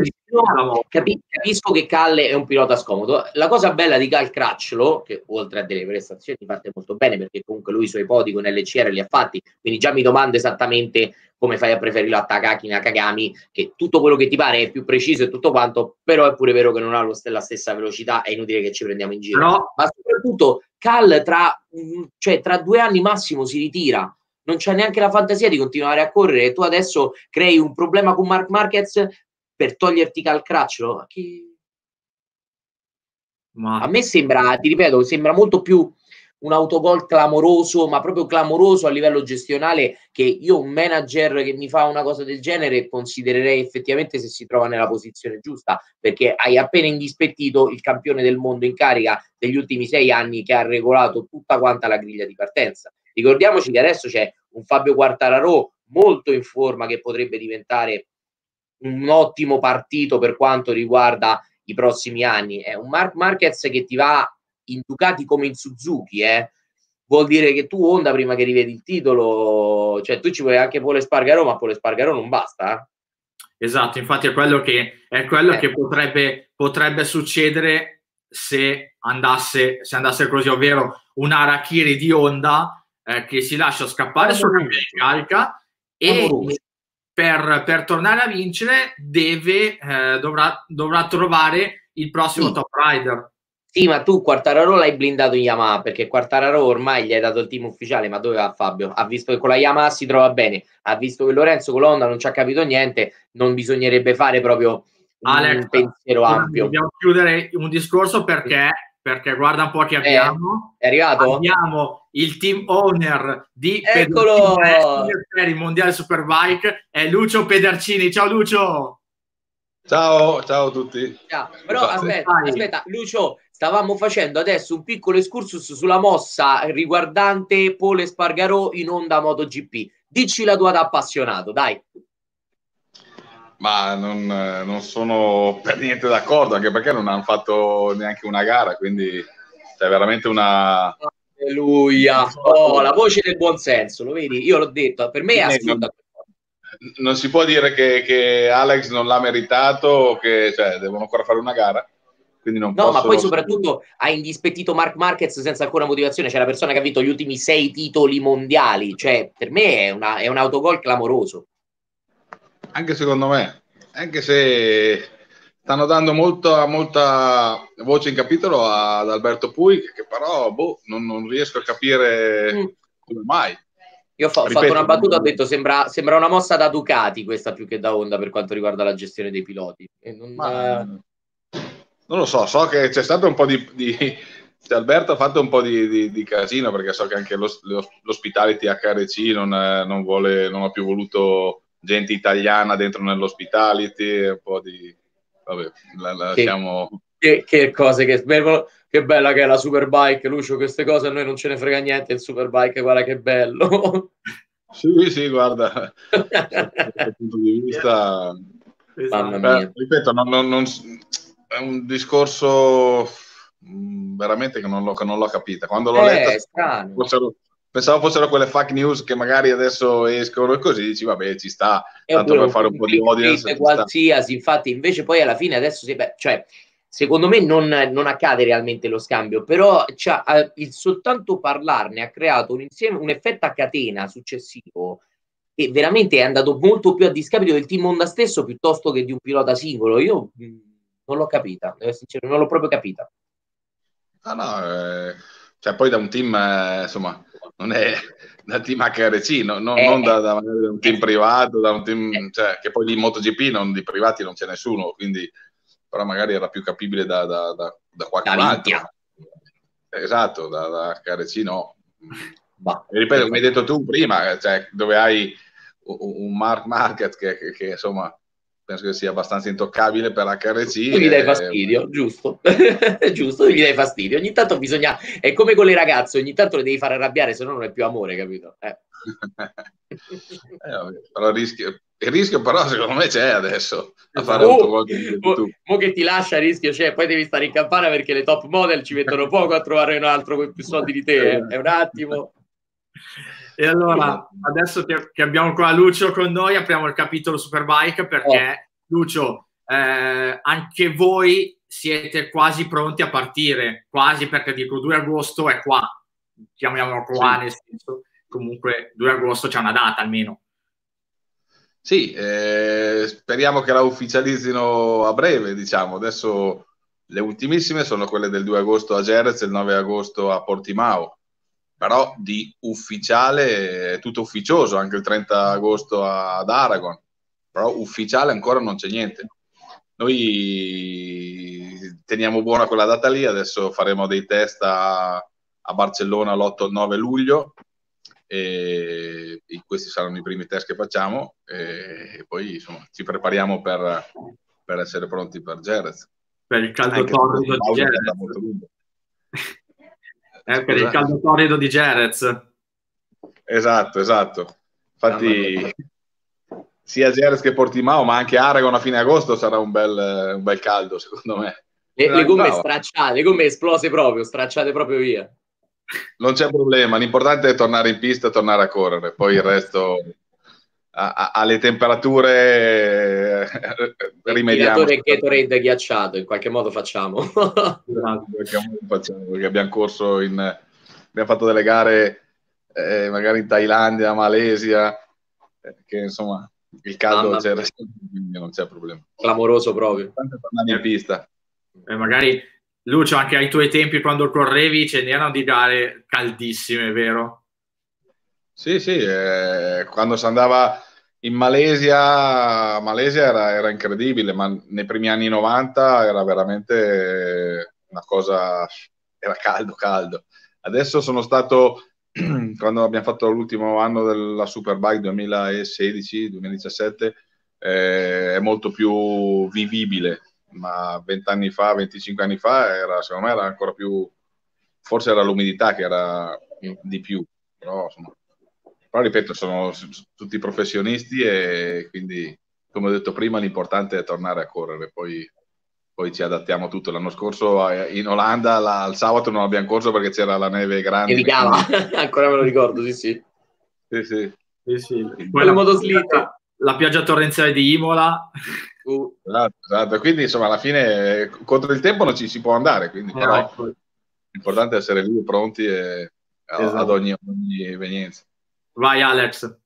capi- capisco che Calle è un pilota scomodo. La cosa bella di Cal Cracciolo che oltre a delle prestazioni parte molto bene perché comunque lui i suoi podi con LCR li ha fatti quindi già mi domando esattamente come fai a preferirlo a Takaki Nakagami che tutto quello che ti pare è più preciso e tutto quanto però è pure vero che non ha lo, la stessa velocità è inutile che ci prendiamo in giro. No. ma soprattutto Cal tra, cioè, tra due anni massimo si ritira. Non c'è neanche la fantasia di continuare a correre. E tu adesso crei un problema con Mark Marquez per toglierti Calcraccio. Chi... Ma... A me sembra, ti ripeto, sembra molto più un autogol clamoroso, ma proprio clamoroso a livello gestionale, che io un manager che mi fa una cosa del genere considererei effettivamente se si trova nella posizione giusta, perché hai appena indispettito il campione del mondo in carica degli ultimi sei anni che ha regolato tutta quanta la griglia di partenza. Ricordiamoci che adesso c'è un Fabio Quartararo molto in forma che potrebbe diventare un ottimo partito per quanto riguarda i prossimi anni. È un Mark Marquez che ti va in Ducati come in Suzuki, eh? vuol dire che tu Honda prima che rivedi il titolo, cioè tu ci vuoi anche Pole Spargaro, ma Pole Spargaro non basta. Eh? Esatto, infatti è quello che, è quello eh. che potrebbe, potrebbe succedere se andasse, se andasse così, ovvero un Arachiri di Honda eh, che si lascia scappare sulla carica e per, per, tornare a vincere deve, eh, dovrà, dovrà trovare il prossimo sì. top rider. Sì, ma tu Quartararo l'hai blindato in Yamaha perché Quartararo ormai gli hai dato il team ufficiale, ma dove va Fabio? Ha visto che con la Yamaha si trova bene, ha visto che Lorenzo con l'Onda non ci ha capito niente, non bisognerebbe fare proprio Alex, un pensiero ampio. Dobbiamo chiudere un discorso perché perché guarda un po' che eh, abbiamo. Eh, è arrivato? Abbiamo il team owner di Eccolo! per il Mondiale Superbike, è Lucio Pedercini. Ciao Lucio! Ciao, ciao a tutti. Ciao. Però aspetta, aspetta, Lucio, stavamo facendo adesso un piccolo excursus sulla mossa riguardante Pole Spargarò in onda MotoGP. Dici la tua da appassionato, dai. Ma non, non, sono per niente d'accordo, anche perché non hanno fatto neanche una gara, quindi c'è veramente una... Alleluia! Oh, la voce del buonsenso, lo vedi? Io l'ho detto, per me è assurda. Non, non si può dire che, che, Alex non l'ha meritato, che cioè, devono ancora fare una gara. Quindi non no, ma poi soprattutto ha indispettito Mark Marquez senza alcuna motivazione. C'è la persona che ha vinto gli ultimi sei titoli mondiali. Cioè, per me è, una, è un autogol clamoroso. Anche secondo me, anche se stanno dando molta, molta voce in capitolo ad Alberto Puig, che però boh, non, non, riesco a capire mm. come mai. Io ho, Ripeto, fatto una battuta, ho detto sembra, sembra, una mossa da Ducati questa più che da Honda per quanto riguarda la gestione dei piloti. Non, Ma, non, lo so, so che c'è stato un po' di... di Alberto ha fatto un po' di, di, di, casino perché so che anche lo, lo, l'ospitality HRC non, non, vuole, non ha più voluto gente italiana dentro nell'hospitality, un po' di... Vabbè, la, lasciamo... Che, che, cose che... Che bella che è la Superbike, Lucio, queste cose a noi non ce ne frega niente, il Superbike, guarda che bello. *laughs* Sì, sì, guarda, *laughs* da questo punto di vista... Esatto. Beh, ripeto, non, non, non, è un discorso mm, veramente che non l'ho, che non l'ho capita. Quando l'ho eh, letta, fossero, pensavo fossero quelle fake news che magari adesso escono e così dici vabbè ci sta è tanto per fare un po' di audience qualsiasi infatti invece poi alla fine adesso si, beh, cioè secondo me non, non, accade realmente lo scambio però cioè, il soltanto parlarne ha creato un, insieme, un effetto a catena successivo e veramente è andato molto più a discapito del team Honda stesso piuttosto che di un pilota singolo. Io mh, non l'ho capita sincero, non l'ho proprio capita. Ah no eh, cioè poi da un team eh, insomma non è *laughs* da team HRC, no, no, eh, non da, da, un team eh, privato, da un team, eh, cioè, che poi di MotoGP non, di privati non c'è nessuno, quindi però magari era più capibile da, da, da, da qualche altro. Esatto, da, da HRC no. Bah, ripeto, come hai detto tu prima, cioè, dove hai un Mark Market che, che, che insomma penso che sia abbastanza intoccabile per HRC. Tu gli dai fastidio, giusto, *laughs* giusto, tu gli dai fastidio. Ogni tanto bisogna, è come con le ragazze, ogni tanto le devi fare arrabbiare, se no non è più amore, capito? Eh. *laughs* eh, però il rischio, il rischio però secondo me c'è adesso a fare oh, mo, mo che ti lascia il rischio c'è, poi devi stare in campana perché le top model ci mettono poco a trovare un altro con più soldi di te, eh. è un attimo. *laughs* E allora, adesso che, che, abbiamo qua Lucio con noi, apriamo il capitolo Superbike perché, oh. Lucio, eh, anche voi siete quasi pronti a partire, quasi perché dico 2 agosto è qua, chiamiamolo qua, sì. nel senso, comunque 2 agosto c'è una data almeno. Sì, eh, speriamo che la ufficializzino a breve, diciamo. Adesso le ultimissime sono quelle del 2 agosto a Jerez e il 9 agosto a Portimao però di ufficiale è tutto ufficioso, anche il 30 agosto ad Aragon, però ufficiale ancora non c'è niente. Noi teniamo buona quella data lì, adesso faremo dei test a, a Barcellona l'8 9 luglio e, e, questi saranno i primi test che facciamo e, poi insomma, ci prepariamo per, per essere pronti per Jerez. Per il caldo torrido di Jerez. Eh, per il caldo torrido di Jerez. Esatto, esatto. Infatti, sia Jerez che Portimao, ma anche Aragon a fine agosto sarà un bel, un bel caldo, secondo me. Le, le gomme stracciate, le gomme esplose proprio, stracciate proprio via. Non c'è problema, l'importante è tornare in pista e tornare a correre, poi il resto alle temperature eh, rimediamo. Il Gatorade ghiacciato, in *laughs* qualche modo facciamo. perché abbiamo corso in... abbiamo fatto delle gare eh, magari in Thailandia, Malesia, eh, che insomma il caldo c'era, quindi non c'è problema. Clamoroso proprio. Tornare in pista. E magari Lucio, anche ai tuoi tempi quando correvi ce n'erano di gare caldissime, vero? Sì, sì, eh, quando si andava in Malesia, Malesia era, era, incredibile, ma nei primi anni 90 era veramente una cosa, era caldo, caldo. Adesso sono stato, *clears throat* quando abbiamo fatto l'ultimo anno della Superbike 2016-2017, eh, è molto più vivibile, ma 20 anni fa, 25 anni fa, era, secondo me era ancora più, forse era l'umidità che era di più, però insomma però ripeto, sono tutti professionisti e quindi come ho detto prima, l'importante è tornare a correre, poi, poi ci adattiamo tutto. L'anno scorso in Olanda la, il sabato non abbiamo corso perché c'era la neve grande. Nevicava, quindi... *laughs* ancora me lo ricordo, sì sì. Sì, sì. sì, sì. Poi la, motoslitta. La pioggia torrenziale di Imola. Uh. Esatto, esatto, quindi insomma alla fine contro il tempo non ci si può andare, quindi eh, però ecco. l'importante è essere lì pronti e, esatto. ad ogni, ogni evenienza. Vai Alex.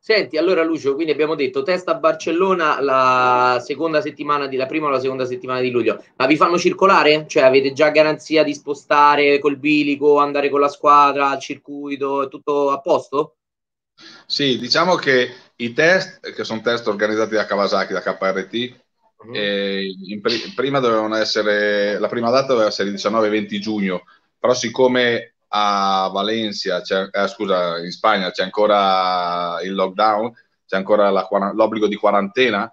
Senti, allora Lucio, quindi abbiamo detto testa a Barcellona la seconda settimana di la prima o la seconda settimana di luglio. Ma vi fanno circolare? Cioè avete già garanzia di spostare col bilico, andare con la squadra al circuito, è tutto a posto? Sì, diciamo che i test, che sono test organizzati da Kawasaki, da KRT, uh-huh. in pr- prima dovevano essere, la prima data doveva essere il 19-20 giugno, però siccome a Valencia, eh, scusa, in Spagna c'è ancora il lockdown, c'è ancora la, l'obbligo di quarantena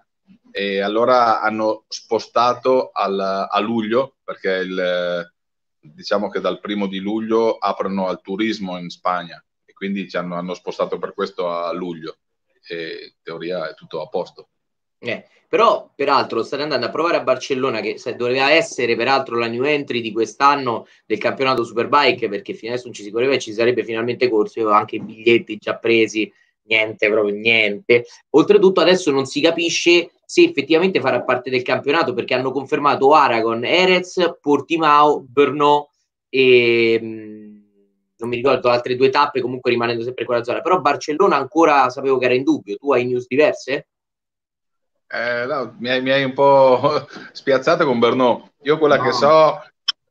e allora hanno spostato al, a luglio perché il, diciamo che dal primo di luglio aprono al turismo in Spagna e quindi ci hanno, hanno spostato per questo a luglio e in teoria è tutto a posto. Eh, però, peraltro, state andando a provare a Barcellona, che doveva essere peraltro la new entry di quest'anno del campionato Superbike, perché fino adesso non ci si correva e ci sarebbe finalmente corso. Io avevo anche i biglietti già presi, niente, proprio niente. Oltretutto, adesso non si capisce se effettivamente farà parte del campionato, perché hanno confermato Aragon, Erez, Portimao, Brno e mm, non mi ricordo altre due tappe, comunque rimanendo sempre in quella zona. Però Barcellona ancora sapevo che era in dubbio. Tu hai news diverse? Eh, no, mi, hai, mi, hai, un po' *laughs* spiazzato con Bernò. Io quella no. che so...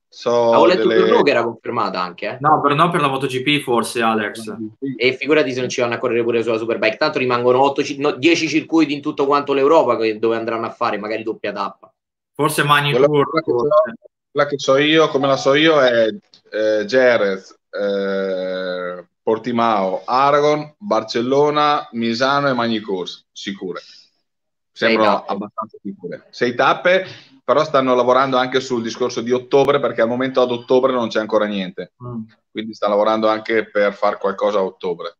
so Avevo letto delle... Bernò che era confermata anche. Eh? No, Bernò per la MotoGP forse, Alex. E figurati se non ci vanno a correre pure sulla Superbike. Tanto rimangono 8, no, 10 circuiti in tutto quanto l'Europa dove andranno a fare magari doppia tappa. Forse Magni quella, Tour. Quella che, so, quella che so io, come la so io, è eh, Jerez, eh, Portimao, Aragon, Barcellona, Misano e Magni Course, sicure sembrano abbastanza sicure. Sei tappe, però stanno lavorando anche sul discorso di ottobre perché al momento ad ottobre non c'è ancora niente. Mm. Quindi sta lavorando anche per fare qualcosa a ottobre.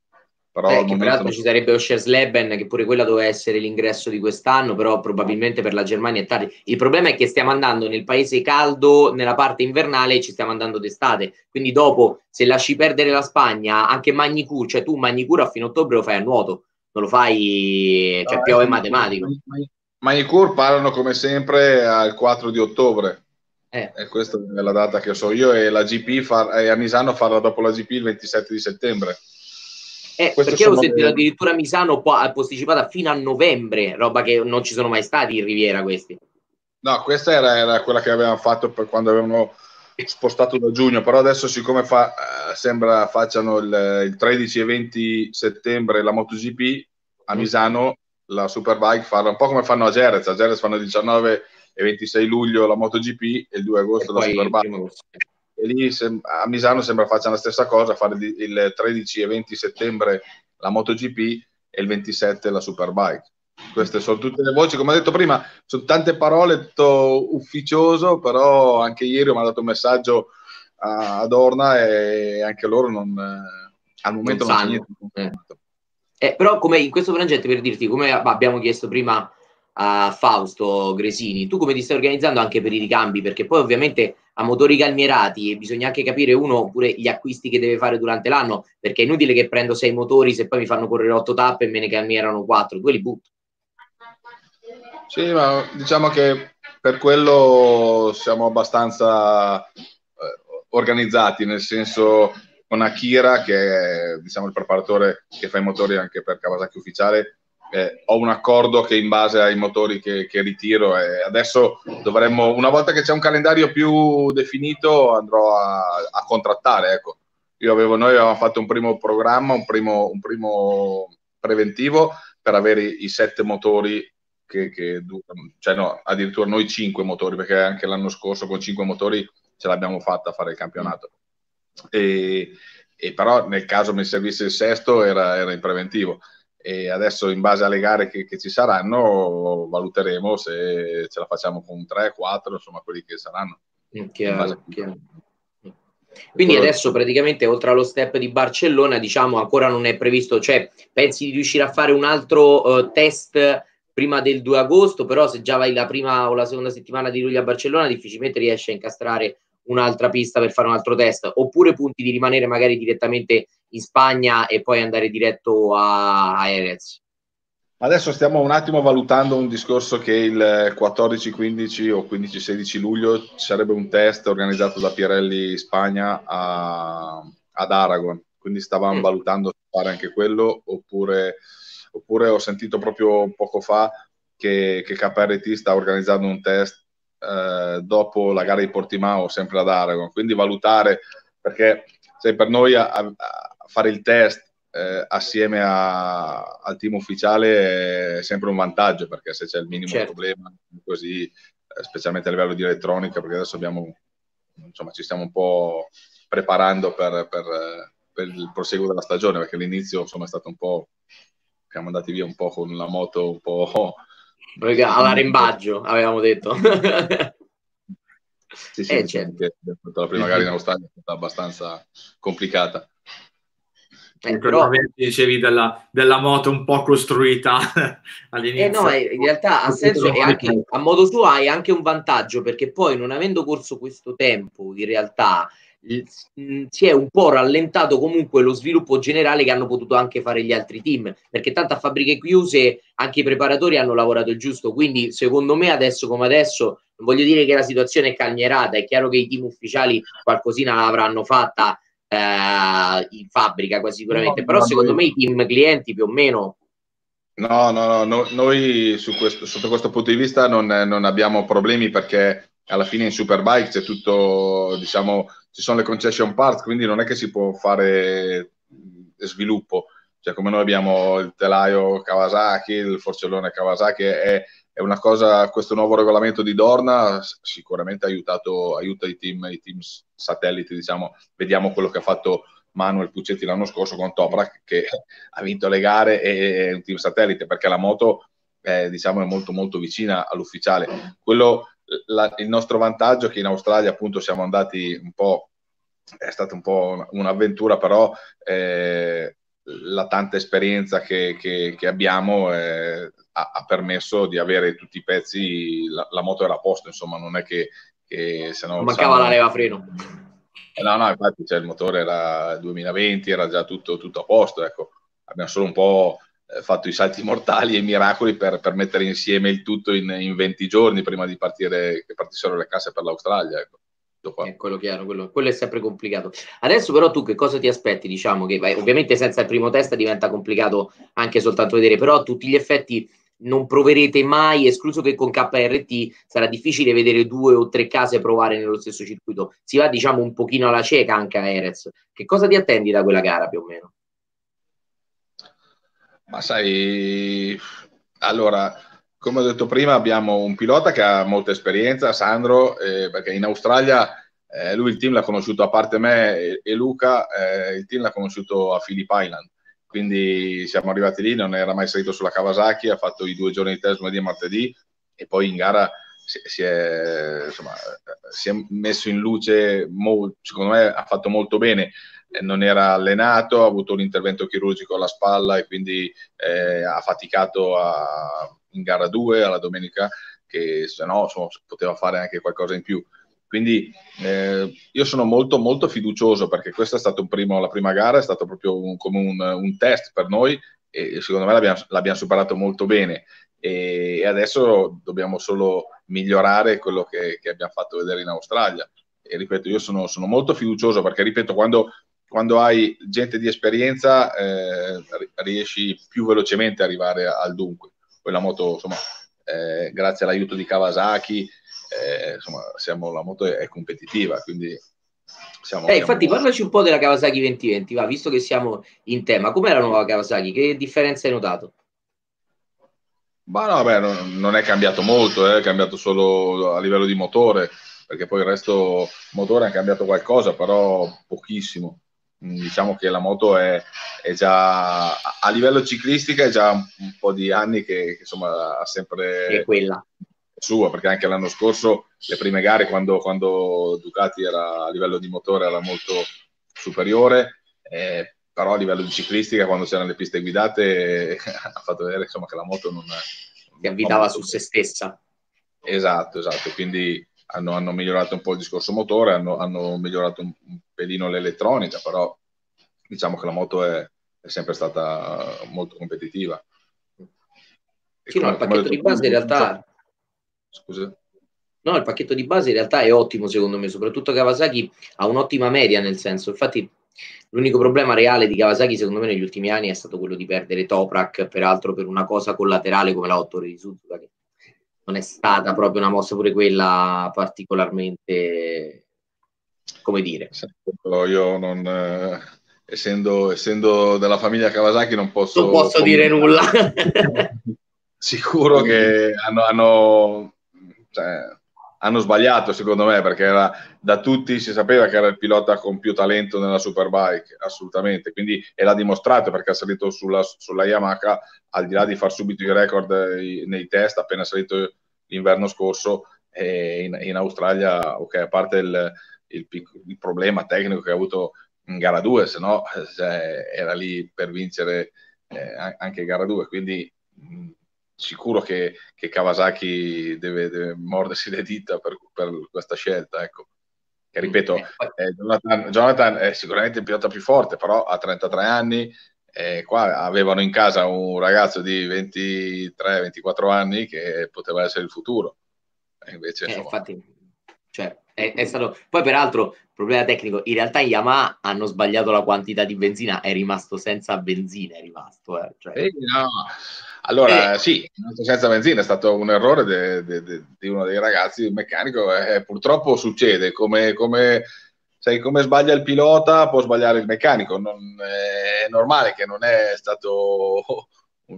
Però eh, che peraltro non... ci sarebbe Oschersleben che pure quella doveva essere l'ingresso di quest'anno, però probabilmente per la Germania è tardi. Il problema è che stiamo andando nel paese caldo nella parte invernale e ci stiamo andando d'estate. Quindi dopo, se lasci perdere la Spagna, anche Magnicur, cioè tu Magnicur a fine ottobre lo fai a nuoto non lo fai, cioè no, piove eh, matematico. Ma i CUR parlano come sempre al 4 di ottobre. Eh. E questa è la data che so io e la GP fa, e a Misano farà dopo la GP il 27 di settembre. Eh, perché ho sentito addirittura Misano po- posticipata fino a novembre, roba che non ci sono mai stati in Riviera questi. No, questa era, era quella che avevamo fatto per quando avevano spostato da giugno, però adesso siccome fa, eh, sembra facciano il, il, 13 e 20 settembre la MotoGP a mm. Misano, la Superbike farà un po' come fanno a Jerez, a Jerez fanno il 19 e 26 luglio la MotoGP e il 2 agosto la Superbike. E lì a Misano sembra facciano la stessa cosa, fare il 13 e 20 settembre la MotoGP e il 27 la Superbike. Queste sono tutte le voci, come ho detto prima, sono tante parole, tutto ufficioso, però anche ieri ho mandato un messaggio ad Orna e anche loro non, eh, al momento non, non niente eh. eh, però come in questo frangente per dirti, come abbiamo chiesto prima a Fausto Gresini, tu come ti stai organizzando anche per i ricambi? Perché poi ovviamente a motori calmierati bisogna anche capire uno pure gli acquisti che deve fare durante l'anno, perché è inutile che prendo sei motori se poi mi fanno correre otto tappe e me ne calmierano quattro, due li butto. Sì, ma diciamo che per quello siamo abbastanza eh, organizzati, nel senso con Akira, che è diciamo, il preparatore che fa i motori anche per Kawasaki ufficiale, eh, ho un accordo che in base ai motori che, che ritiro e adesso dovremmo, una volta che c'è un calendario più definito, andrò a, a contrattare. Ecco. Io avevo, noi avevamo fatto un primo programma, un primo, un primo preventivo per avere i sette motori che, che durano, cioè no, addirittura noi cinque motori, perché anche l'anno scorso con cinque motori ce l'abbiamo fatta a fare il campionato. E, e però nel caso mi servisse il sesto era, era, in preventivo. E adesso in base alle gare che, che, ci saranno valuteremo se ce la facciamo con 3, 4, insomma quelli che saranno. Chiaro, chiaro. Quindi adesso praticamente oltre allo step di Barcellona, diciamo, ancora non è previsto, cioè pensi di riuscire a fare un altro uh, test prima del 2 agosto, però se già vai la prima o la seconda settimana di luglio a Barcellona difficilmente riesci a incastrare un'altra pista per fare un altro test, oppure punti di rimanere magari direttamente in Spagna e poi andare diretto a, a Erez. Adesso stiamo un attimo valutando un discorso che il 14-15 o 15-16 luglio ci sarebbe un test organizzato da Pirelli Spagna a, ad Aragon, quindi stavamo mm. valutando se fare anche quello oppure, oppure, ho sentito proprio poco fa che, che KRT sta organizzando un test eh, dopo la gara di Portimao sempre ad Aragon, quindi valutare perché se per noi a, a fare il test eh, assieme a, al team ufficiale è sempre un vantaggio perché se c'è il minimo certo. problema così eh, specialmente a livello di elettronica perché adesso abbiamo insomma ci stiamo un po' preparando per, per, per il proseguo della stagione perché l'inizio insomma è stato un po' siamo andati via un po' con la moto un po' *laughs* all'arembaggio *laughs* avevamo detto *laughs* sì, sì, eh, certo. la prima gara in Australia è stata abbastanza complicata eh, però dicevi della, della, moto un po' costruita all'inizio. Eh no, in realtà ha senso e anche, a modo suo hai anche un vantaggio perché poi non avendo corso questo tempo in realtà si è un po' rallentato comunque lo sviluppo generale che hanno potuto anche fare gli altri team perché tanto a fabbriche chiuse anche i preparatori hanno lavorato il giusto. Quindi secondo me adesso come adesso non voglio dire che la situazione è calmierata. È chiaro che i team ufficiali qualcosina l'avranno fatta eh, in fabbrica quasi sicuramente, no, però no, secondo noi... me i team clienti più o meno No, no, no, noi su questo, sotto questo punto di vista non, non, abbiamo problemi perché alla fine in Superbike c'è tutto, diciamo, ci sono le concession parts, quindi non è che si può fare sviluppo. Cioè, come noi abbiamo il telaio Kawasaki, il forcellone Kawasaki, è, è una cosa, questo nuovo regolamento di Dorna sicuramente ha aiutato, aiuta i team, i team satelliti, diciamo, vediamo quello che ha fatto Manuel Puccetti l'anno scorso con Toprak che ha vinto le gare e è un team satellite perché la moto è, diciamo, è molto molto vicina all'ufficiale. Quello, la, il nostro vantaggio è che in Australia appunto siamo andati un po', è stata un po' un'avventura però eh, la tanta esperienza che, che, che abbiamo eh, ha, ha, permesso di avere tutti i pezzi, la, la, moto era a posto, insomma, non è che, che se no... Mancava la leva freno. No, no, infatti cioè, il motore era 2020, era già tutto, tutto a posto, ecco. Abbiamo solo un po' fatto i salti mortali e i miracoli per, per mettere insieme il tutto in, in, 20 giorni prima di partire, che partissero le casse per l'Australia, ecco. È quello chiaro, quello, quello, è sempre complicato. Adesso però tu che cosa ti aspetti? Diciamo che vai, ovviamente senza il primo test diventa complicato anche soltanto vedere, però a tutti gli effetti non proverete mai, escluso che con KRT sarà difficile vedere due o tre case provare nello stesso circuito. Si va diciamo un pochino alla cieca anche a Erez. Che cosa ti attendi da quella gara più o meno? Ma sai, allora, come ho detto prima, abbiamo un pilota che ha molta esperienza, Sandro, eh, perché in Australia eh, lui il team l'ha conosciuto a parte me e, e Luca, eh, il team l'ha conosciuto a Phillip Island. Quindi siamo arrivati lì, non era mai salito sulla Kawasaki, ha fatto i due giorni di test lunedì e martedì e poi in gara si, si, è, insomma, si è, messo in luce, molto, secondo me ha fatto molto bene, non era allenato, ha avuto un intervento chirurgico alla spalla e quindi eh, ha faticato a, in gara 2 alla domenica che se no insomma, poteva fare anche qualcosa in più quindi eh, io sono molto, molto fiducioso perché questa è stata la prima gara, è stato proprio un, come un, un, test per noi e secondo me l'abbiamo, l'abbiamo superato molto bene e, e, adesso dobbiamo solo migliorare quello che, che, abbiamo fatto vedere in Australia. E ripeto, io sono, sono molto fiducioso perché, ripeto, quando, quando hai gente di esperienza eh, riesci più velocemente ad arrivare al dunque. Poi la moto, insomma, eh, grazie all'aiuto di Kawasaki, eh, insomma, siamo, la moto è, è competitiva, quindi siamo, eh, infatti, siamo... parlaci un po' della Kawasaki 2020, va, visto che siamo in tema. Com'è la nuova Kawasaki? Che differenza hai notato? Ma no, beh, non, non, è cambiato molto, eh, è cambiato solo a livello di motore, perché poi il resto motore ha cambiato qualcosa, però pochissimo. Mm, diciamo che la moto è, è già a livello ciclistica è già un, un po' di anni che, che insomma ha sempre è quella. sua, perché anche l'anno scorso le prime gare quando, quando Ducati era a livello di motore era molto superiore, eh, però a livello di ciclistica quando c'erano le piste guidate *laughs* ha fatto vedere insomma, che la moto non, si avvitava su se stessa. Esatto, esatto, quindi hanno, hanno, migliorato un po' il discorso motore, hanno, hanno migliorato un, un, pelino l'elettronica, però diciamo che la moto è, è sempre stata molto competitiva. Sì, no, il pacchetto di base in realtà... Scusa? No, il pacchetto di base in realtà è ottimo secondo me, soprattutto Kawasaki ha un'ottima media nel senso, infatti l'unico problema reale di Kawasaki secondo me negli ultimi anni è stato quello di perdere Toprak, peraltro per una cosa collaterale come la 8 ore di Suzuka, che non è stata proprio una mossa pure quella particolarmente, come dire. Io non, eh, essendo, essendo, della famiglia Kawasaki non posso... Non posso dire nulla. *laughs* Sicuro che hanno... hanno cioè, hanno sbagliato secondo me perché era, da tutti si sapeva che era il pilota con più talento nella Superbike, assolutamente, quindi era dimostrato perché ha salito sulla, sulla Yamaha, al di là di far subito i record nei test appena salito l'inverno scorso in, in, Australia, ok, a parte il, il, il, problema tecnico che ha avuto in gara 2, se no cioè, era lì per vincere eh, anche gara 2, quindi mh, sicuro che, che Kawasaki deve, deve, mordersi le dita per, per questa scelta. Ecco. Che ripeto, eh, Jonathan, Jonathan, è sicuramente il pilota più forte, però ha 33 anni. E qua avevano in casa un ragazzo di 23-24 anni che poteva essere il futuro. E invece, eh, infatti, cioè, è, è, stato... Poi, peraltro, problema tecnico: in realtà Yamaha hanno sbagliato la quantità di benzina, è rimasto senza benzina. È rimasto, eh. Cioè... Eh, no. Allora, eh, sì, senza benzina è stato un errore di uno dei ragazzi, il meccanico, eh, purtroppo succede, come, come, sai, come, sbaglia il pilota può sbagliare il meccanico, non, è normale che non è stato... *laughs*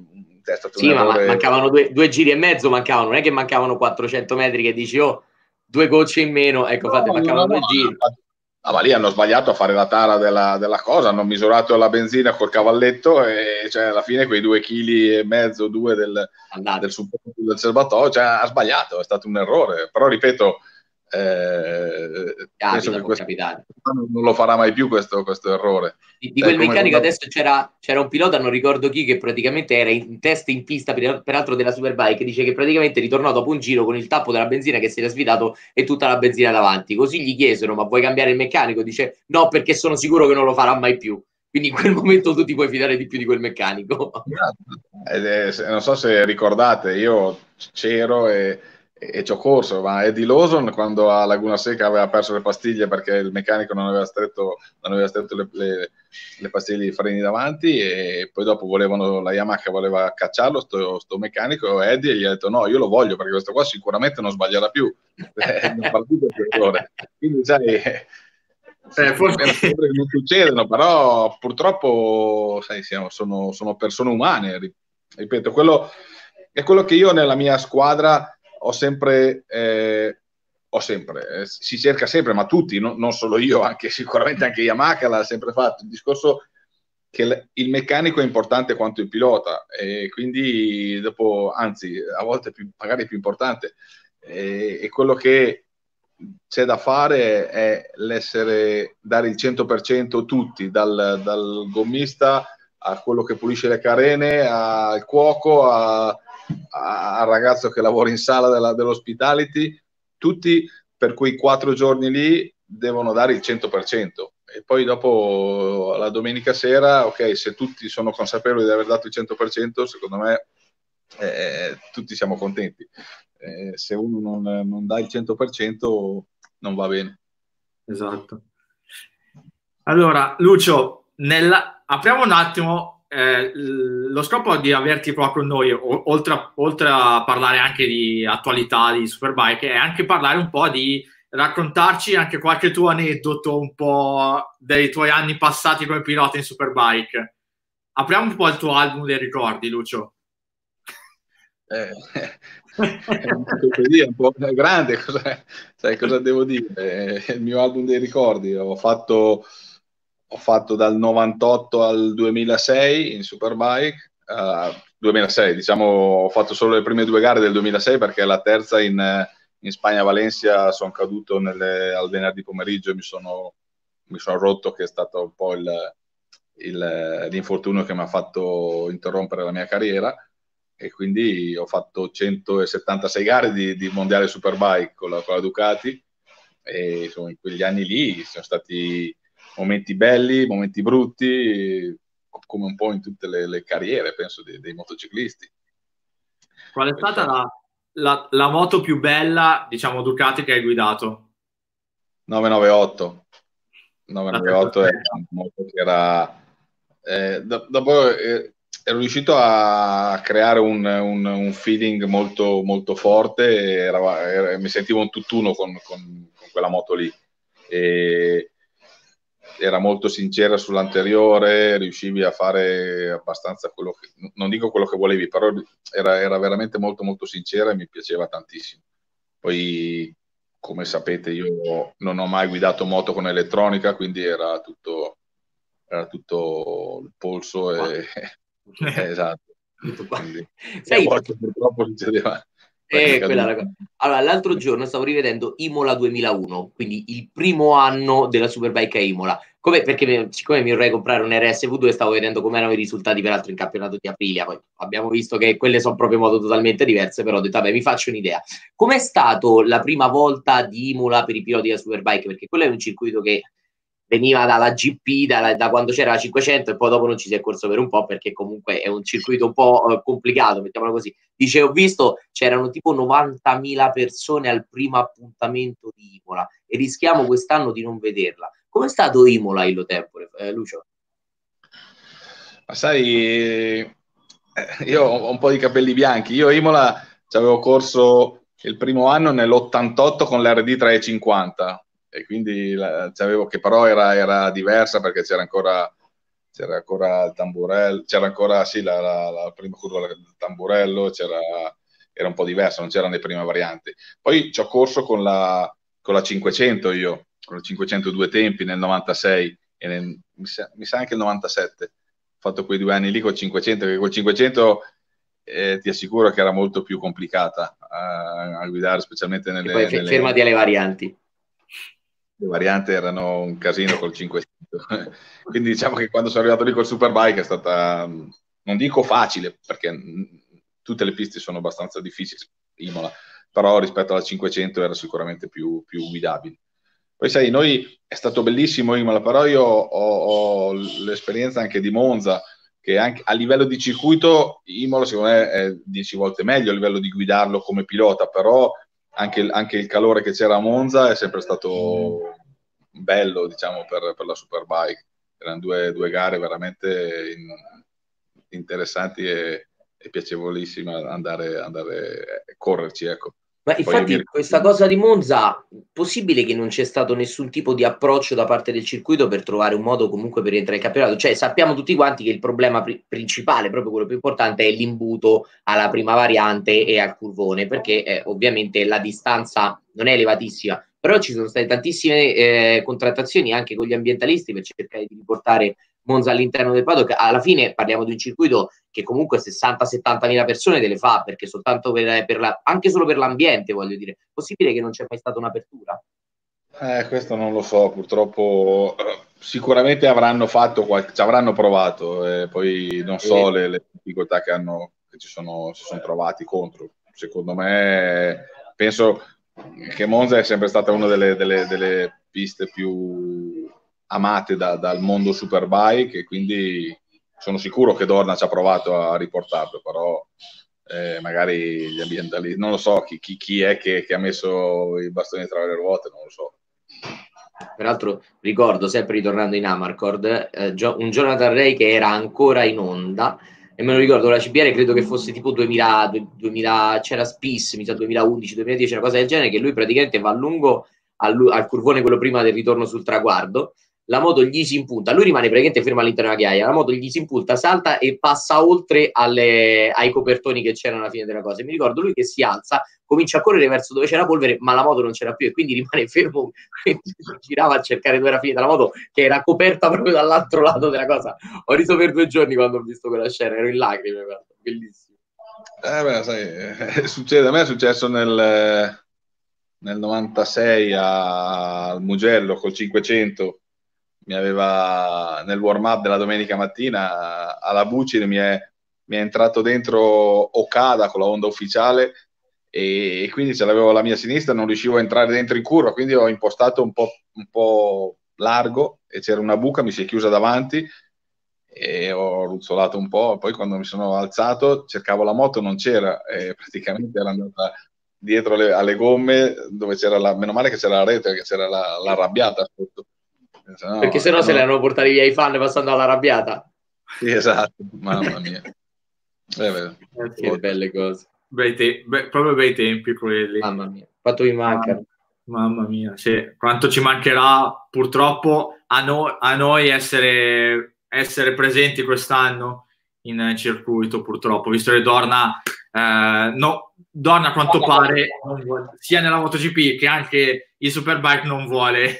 È stato sì, ma mancavano due, due, giri e mezzo, mancavano, non è che mancavano 400 metri che dici, oh, due gocce in meno, ecco, fate, no, mancavano no, due no, giri. Ah, ma lì hanno sbagliato a fare la tara della, della, cosa, hanno misurato la benzina col cavalletto e cioè, alla fine quei due chili e mezzo, due del, del, del serbatoio, cioè, ha sbagliato, è stato un errore. Però ripeto, eh, Capita, che questo, non lo farà mai più questo, questo errore. Di, di quel meccanico adesso c'era, c'era, un pilota, non ricordo chi, che praticamente era in testa in pista, per, peraltro della Superbike, dice che praticamente ritornò dopo un giro con il tappo della benzina che si era sfidato e tutta la benzina davanti. Così gli chiesero, ma vuoi cambiare il meccanico? Dice, no, perché sono sicuro che non lo farà mai più. Quindi in quel momento tu ti puoi fidare di più di quel meccanico. Eh, non so se ricordate, io c'ero e e ci ho corso, ma Eddie Lawson quando a Laguna Seca aveva perso le pastiglie perché il meccanico non aveva stretto, non aveva stretto le, le, le, pastiglie di freni davanti e poi dopo volevano, la Yamaha voleva cacciarlo, sto, sto meccanico, Eddie, gli ha detto no, io lo voglio perché questo qua sicuramente non sbaglierà più. *laughs* Quindi sai... Eh, forse *laughs* non succedono, però purtroppo sai, siamo, sono, sono persone umane. Ripeto, quello è quello che io nella mia squadra ho sempre, eh, ho sempre eh, si cerca sempre, ma tutti, no, non solo io, anche sicuramente anche Yamaha l'ha sempre fatto, il discorso che il meccanico è importante quanto il pilota e quindi dopo, anzi, a volte più, magari più importante. E, e quello che c'è da fare è l'essere, dare il 100% tutti, dal, dal gommista a quello che pulisce le carene, al cuoco, a, al ragazzo che lavora in sala della, dell'hospitality, tutti per quei quattro giorni lì devono dare il 100%. E poi dopo la domenica sera, ok, se tutti sono consapevoli di aver dato il 100%, secondo me eh, tutti siamo contenti. Eh, se uno non, non dà il 100% non va bene. Esatto. Allora, Lucio, nella... apriamo un attimo eh, lo scopo di averti qua con noi, oltre a, oltre a, parlare anche di attualità di Superbike, è anche parlare un po' di raccontarci anche qualche tuo aneddoto un po' dei tuoi anni passati come pilota in Superbike. Apriamo un po' il tuo album dei ricordi, Lucio. Eh, *laughs* è un po' grande, cosa, sai, cosa devo dire? È il mio album dei ricordi. Ho fatto ho fatto dal 98 al 2006 in Superbike. Uh, 2006, diciamo, ho fatto solo le prime due gare del 2006 perché la terza in, in Spagna Valencia sono caduto nelle, al venerdì pomeriggio e mi sono, mi sono rotto, che è stato un po' il, il, l'infortunio che mi ha fatto interrompere la mia carriera. e quindi ho fatto 176 gare di, di mondiale Superbike con la, con la Ducati e insomma, in quegli anni lì sono stati momenti belli, momenti brutti, come un po' in tutte le, le carriere, penso, dei, dei, motociclisti. Qual è stata la, la, la, moto più bella, diciamo, Ducati che hai guidato? 998. 998 è *laughs* una moto che era... Eh, dopo eh, ero riuscito a creare un, un, un feeling molto, molto forte, era, era, mi sentivo un tutt'uno con, con, con quella moto lì. E era molto sincera sull'anteriore, riuscivi a fare abbastanza quello che, non dico quello che volevi, però era, era veramente molto molto sincera e mi piaceva tantissimo. Poi, come sapete, io non ho mai guidato moto con elettronica, quindi era tutto, era tutto il polso e, *laughs* esatto. Quindi, Sai, purtroppo succedeva. Eh, quella allora, l'altro giorno stavo rivedendo Imola 2001, quindi il primo anno della Superbike a Imola. Come, perché siccome mi vorrei comprare un RSV2 stavo vedendo come erano i risultati peraltro in campionato di Aprilia, poi abbiamo visto che quelle sono proprio modo totalmente diverse, però ho detto vabbè mi faccio un'idea. Com'è stato la prima volta di Imola per i piloti della Superbike? Perché quello è un circuito che veniva dalla GP, da, da, quando c'era la 500 e poi dopo non ci si è corso per un po' perché comunque è un circuito un po' uh, complicato, mettiamolo così. Dice, ho visto c'erano tipo 90.000 persone al primo appuntamento di Imola e rischiamo quest'anno di non vederla. Com'è stato Imola Illo Tempore, eh, Lucio? Ma sai, eh, io ho un po' di capelli bianchi. Io Imola ci avevo corso il primo anno nell'88 con l'RD 350 e quindi la, che però era, era, diversa perché c'era ancora, c'era ancora il tamburello, c'era ancora sì, la, la, la prima curva del tamburello, c'era, era un po' diversa, non c'erano le prime varianti. Poi ci ho corso con la, con la 500 io, con la 502 tempi nel 96 e nel, mi, sa, mi, sa, anche il 97. Ho fatto quei due anni lì con 500, perché con 500 eh, ti assicuro che era molto più complicata a, a guidare, specialmente nelle... E poi nelle... fermati alle varianti le varianti erano un casino col 500. *laughs* Quindi diciamo che quando sono arrivato lì col Superbike è stata, non dico facile, perché tutte le piste sono abbastanza difficili, Imola, però rispetto alla 500 era sicuramente più, più guidabile. Poi sai, noi è stato bellissimo Imola, però io ho, ho l'esperienza anche di Monza, che anche a livello di circuito Imola secondo me è 10 volte meglio a livello di guidarlo come pilota, però anche, anche, il calore che c'era a Monza è sempre stato bello, diciamo, per, per la Superbike. Erano due, due gare veramente in, interessanti e, e piacevolissime andare, andare a correrci, ecco. Ma infatti mi... questa cosa di Monza, possibile che non c'è stato nessun tipo di approccio da parte del circuito per trovare un modo comunque per rientrare in campionato? Cioè sappiamo tutti quanti che il problema pri- principale, proprio quello più importante, è l'imbuto alla prima variante e al curvone, perché eh, ovviamente la distanza non è elevatissima, però ci sono state tantissime eh, contrattazioni anche con gli ambientalisti per cercare di riportare Monza all'interno del paddock, alla fine parliamo di un circuito che comunque 60-70 mila persone te le fa, perché soltanto per, per la, anche solo per l'ambiente, voglio dire, possibile che non c'è mai stata un'apertura? Eh, questo non lo so, purtroppo eh, sicuramente avranno fatto, qualche, ci avranno provato, eh, poi non so le, le, difficoltà che, hanno, che ci sono, si sono trovati contro. Secondo me, penso che Monza è sempre stata una delle, delle, delle piste più amate da, dal mondo Superbike e quindi sono sicuro che Dorna ci ha provato a riportarlo, però eh, magari gli ambientalisti, non lo so chi, chi, chi è che, che, ha messo i bastoni tra le ruote, non lo so. Peraltro ricordo, sempre ritornando in Amarcord, eh, un Jonathan Ray che era ancora in onda, e me lo ricordo, la CBR credo che fosse tipo 2000, 2000 c'era Spiss, mi sa 2011, 2010, una cosa del genere, che lui praticamente va lungo al, al curvone quello prima del ritorno sul traguardo, la moto gli si impunta, lui rimane praticamente fermo all'interno della ghiaia, la moto gli si impunta, salta e passa oltre alle, ai copertoni che c'erano alla fine della cosa. E mi ricordo lui che si alza, comincia a correre verso dove c'era polvere, ma la moto non c'era più e quindi rimane *laughs* fermo girava a cercare dove era finita la moto che era coperta proprio dall'altro lato della cosa. Ho riso per due giorni quando ho visto quella scena, ero in lacrime, guarda, bellissimo. Eh beh, sai, *laughs* succede, a me è successo nel, nel 96 al Mugello col 500 mi aveva nel warm up della domenica mattina alla Bucine mi è, mi è entrato dentro Okada con la onda ufficiale e, e quindi ce l'avevo alla mia sinistra, non riuscivo a entrare dentro in curva, quindi ho impostato un po', un po largo e c'era una buca, mi si è chiusa davanti e ho ruzzolato un po', poi quando mi sono alzato cercavo la moto, non c'era, e praticamente era andata dietro le, alle gomme dove c'era la, meno male che c'era la rete, che c'era la, l'arrabbiata sotto. No, Perché sennò no, se l'erano portati via i fan passando all'arrabbiata. Sì, esatto, mamma mia. Eh, che belle cose. Bei te- be- proprio bei tempi quelli. Mamma mia, quanto mi manca. Mamma mia, sì. quanto ci mancherà purtroppo a, no- a noi essere, essere, presenti quest'anno in circuito, purtroppo, visto che Dorna, eh, no, Dorna a quanto pare, vuole, sia nella MotoGP che anche il Superbike non vuole,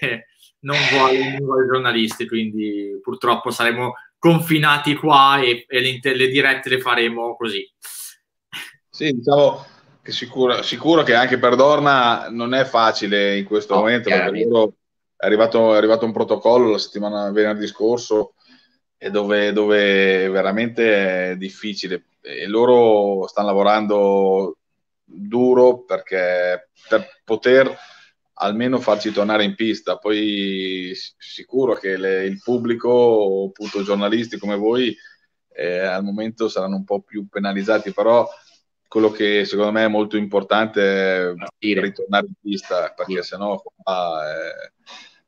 non vuole, non vuole giornalisti, quindi purtroppo saremo confinati qua e, e le, le dirette le faremo così. Sì, diciamo che sicuro, sicuro, che anche per Dorna non è facile in questo oh, momento, perché loro è arrivato, è arrivato, un protocollo la settimana venerdì scorso e dove, dove è veramente difficile. E loro stanno lavorando duro perché per poter almeno farci tornare in pista. Poi sicuro che le, il pubblico, appunto giornalisti come voi, eh, al momento saranno un po' più penalizzati, però quello che secondo me è molto importante è ritornare in pista, perché sennò eh,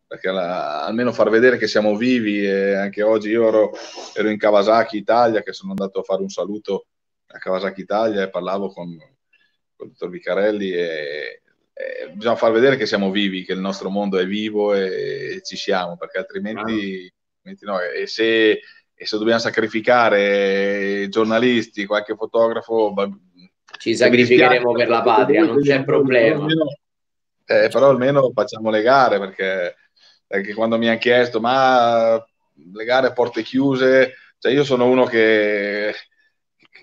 perché la, almeno far vedere che siamo vivi e anche oggi io ero, ero, in Kawasaki Italia, che sono andato a fare un saluto a Kawasaki Italia e parlavo con, con il dottor Vicarelli e, e, bisogna far vedere che siamo vivi, che il nostro mondo è vivo e, e ci siamo, perché altrimenti, altrimenti no. E se, e se dobbiamo sacrificare giornalisti, qualche fotografo, ci sacrificheremo per la patria, non c'è problema. Eh, però almeno facciamo le gare perché, perché quando mi hanno chiesto ma le gare a porte chiuse, cioè io sono uno che,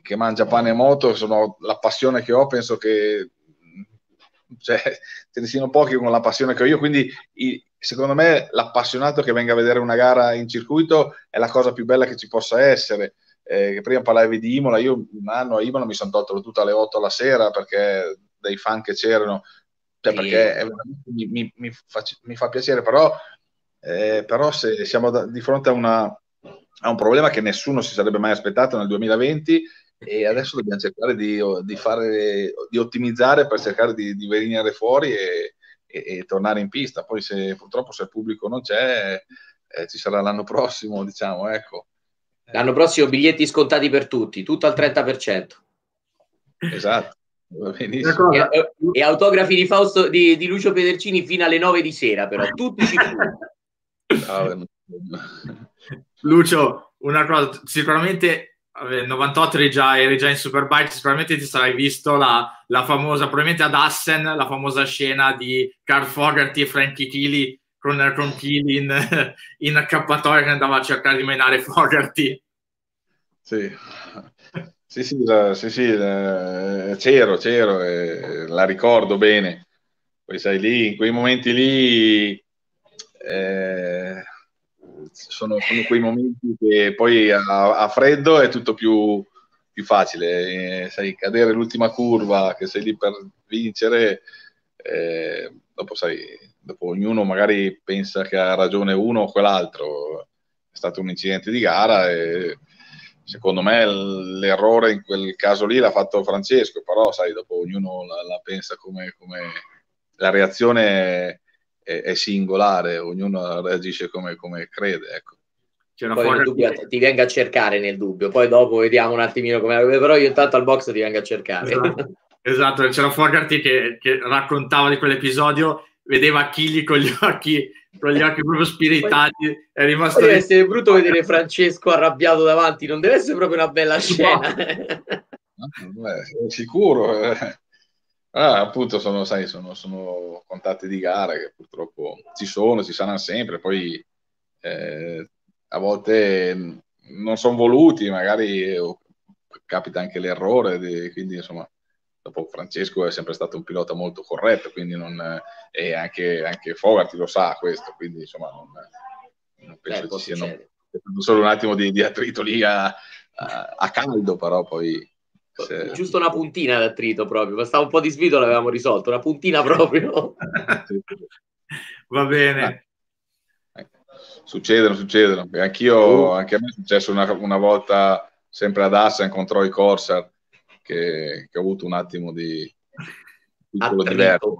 che mangia pane e moto, sono, la passione che ho penso che cioè, ce ne siano pochi con la passione che ho io, quindi secondo me l'appassionato che venga a vedere una gara in circuito è la cosa più bella che ci possa essere. Eh, prima parlavi di Imola, io un anno a Imola mi sono tolto tutta alle 8 alla sera perché dei fan che c'erano, cioè perché mi, mi, mi, fa, mi, fa, piacere, però, eh, però se siamo da, di fronte a, una, a, un problema che nessuno si sarebbe mai aspettato nel 2020 e adesso dobbiamo cercare di, di, fare, di ottimizzare per cercare di, di venire fuori e, e, e, tornare in pista. Poi se purtroppo se il pubblico non c'è, eh, ci sarà l'anno prossimo, diciamo, ecco. L'anno prossimo biglietti scontati per tutti, tutto al 30%. Esatto. E, e, autografi di, Fausto, di, di, Lucio Pedercini fino alle 9 di sera, però tutti ci Lucio, una cosa, sicuramente 98 eri già, eri già in Superbike, sicuramente ti sarai visto la, la, famosa, probabilmente ad Assen, la famosa scena di Carl Fogarty e Frankie Keely con, con Chili in, *laughs* in accappatoia che andava a cercare di menare Fogarty. Sì. Sì, sì, la, sì, sì la, c'ero, c'ero, eh, la ricordo bene. Poi sai lì, in quei momenti lì eh, sono, sono, quei momenti che poi a, a freddo è tutto più, più facile. Eh, sai, cadere l'ultima curva, che sei lì per vincere, eh, dopo sai, dopo ognuno magari pensa che ha ragione uno o quell'altro. È stato un incidente di gara e secondo me l'errore in quel caso lì l'ha fatto Francesco, però sai, dopo ognuno la, la pensa come, come, la reazione è, è, singolare, ognuno reagisce come, come crede. Ecco. C'è una poi dubbio, ti venga a cercare nel dubbio, poi dopo vediamo un attimino come però io intanto al box ti vengo a cercare. Esatto, esatto. c'era Fogarty che, che raccontava di quell'episodio vedeva Chili con gli occhi con gli occhi proprio spiritati è rimasto deve essere brutto vedere Francesco arrabbiato davanti non deve essere proprio una bella scena no. sicuro eh. Ah, appunto sono, sai, sono, sono contatti di gara che purtroppo ci sono, ci saranno sempre poi eh, a volte non sono voluti magari capita anche l'errore di, quindi insomma dopo Francesco è sempre stato un pilota molto corretto, quindi non, e anche, anche Fogarty lo sa questo, quindi insomma non, non penso eh, ci siano solo un attimo di, di attrito lì a, a caldo, però poi se... Giusto una puntina d'attrito proprio, bastava un po' di svito l'avevamo risolto, una puntina proprio. *laughs* Va bene. Eh, succedono, succedono. Anch'io, uh. anche a me è successo una, una volta sempre ad Assen contro i Corsair che, che, ho avuto un attimo di piccolo diverso.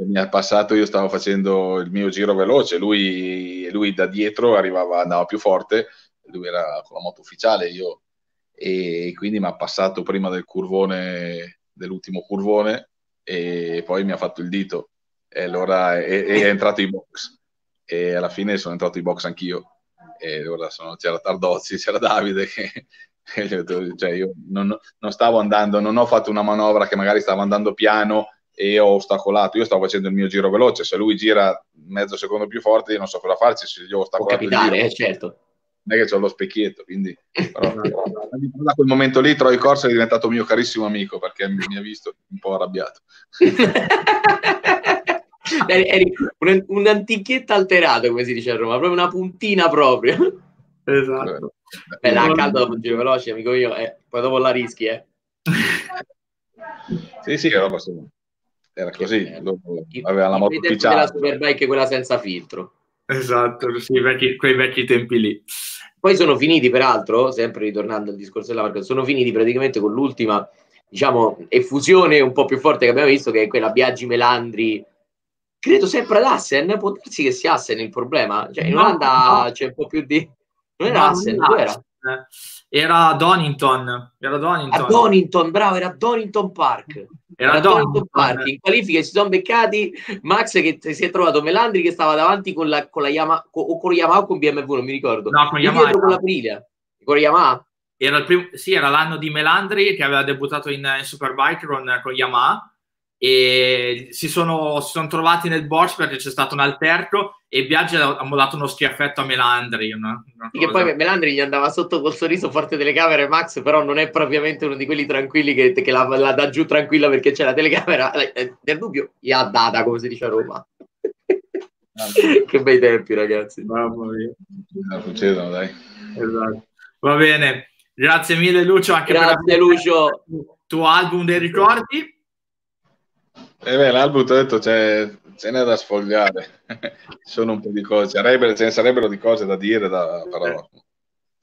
Mi è passato, io stavo facendo il mio giro veloce, lui, lui da dietro arrivava, andava più forte, lui era con la moto ufficiale, io e quindi mi ha passato prima del curvone, dell'ultimo curvone e poi mi ha fatto il dito. E allora è, è entrato in box. E alla fine sono entrato in box anch'io. E allora sono, c'era Tardozzi, c'era Davide che cioè io non, non, stavo andando, non ho fatto una manovra che magari stava andando piano e ho ostacolato, io stavo facendo il mio giro veloce, se lui gira mezzo secondo più forte io non so cosa farci, se gli ho ostacolato Può capitare, eh, certo non è che ho lo specchietto, quindi *laughs* però, da quel momento lì Troy Corsa è diventato mio carissimo amico perché mi ha visto un po' arrabbiato. *laughs* eri un, un'antichietta alterato, come si dice a Roma, proprio una puntina proprio. Esatto. Beh, la calda dopo un giro veloce, amico mio, eh. poi dopo la rischi, eh. *laughs* sì, sì, era, era così. Aveva la moto ufficiale. la Superbike quella senza filtro. Esatto, sì, vecchi, quei vecchi tempi lì. Poi sono finiti, peraltro, sempre ritornando al discorso della marca, sono finiti praticamente con l'ultima, diciamo, effusione un po' più forte che abbiamo visto, che è quella Biaggi Melandri, credo sempre ad Assen, può darsi che sia Assen il problema, cioè in no, Olanda no. c'è un po' più di... Non era no, Assen, dove era? Era Donington, era Donington. A Donington, bravo, era Donington Park. Era, era Donington Park. In qualifica si sono beccati Max che si è trovato Melandri che stava davanti con la, con la Yamaha o con Yamaha o con BMW, non mi ricordo. No, con Yamaha. Con la Priglia. Con Yamaha. Era, il primo, sì, era l'anno di Melandri che aveva debuttato in, in Superbike con, con Yamaha e si sono, si sono, trovati nel box perché c'è stato un alterco e Biaggi ha mollato uno schiaffetto a Melandri. Una, una che poi Melandri gli andava sotto col sorriso forte telecamera Max però non è propriamente uno di quelli tranquilli che, che la, la, dà giù tranquilla perché c'è la telecamera. Eh, nel dubbio gli ha data, come si dice a Roma. *laughs* che bei tempi ragazzi. Mamma mia. Succedono, dai. Esatto. Va bene. Grazie mille Lucio. Anche Grazie per Lucio. tuo album dei ricordi. Eh beh, l'album ti ho detto c'è, ce n'è da sfogliare, ci *laughs* sono un po' di cose, sarebbero, ce ne sarebbero di cose da dire, da, però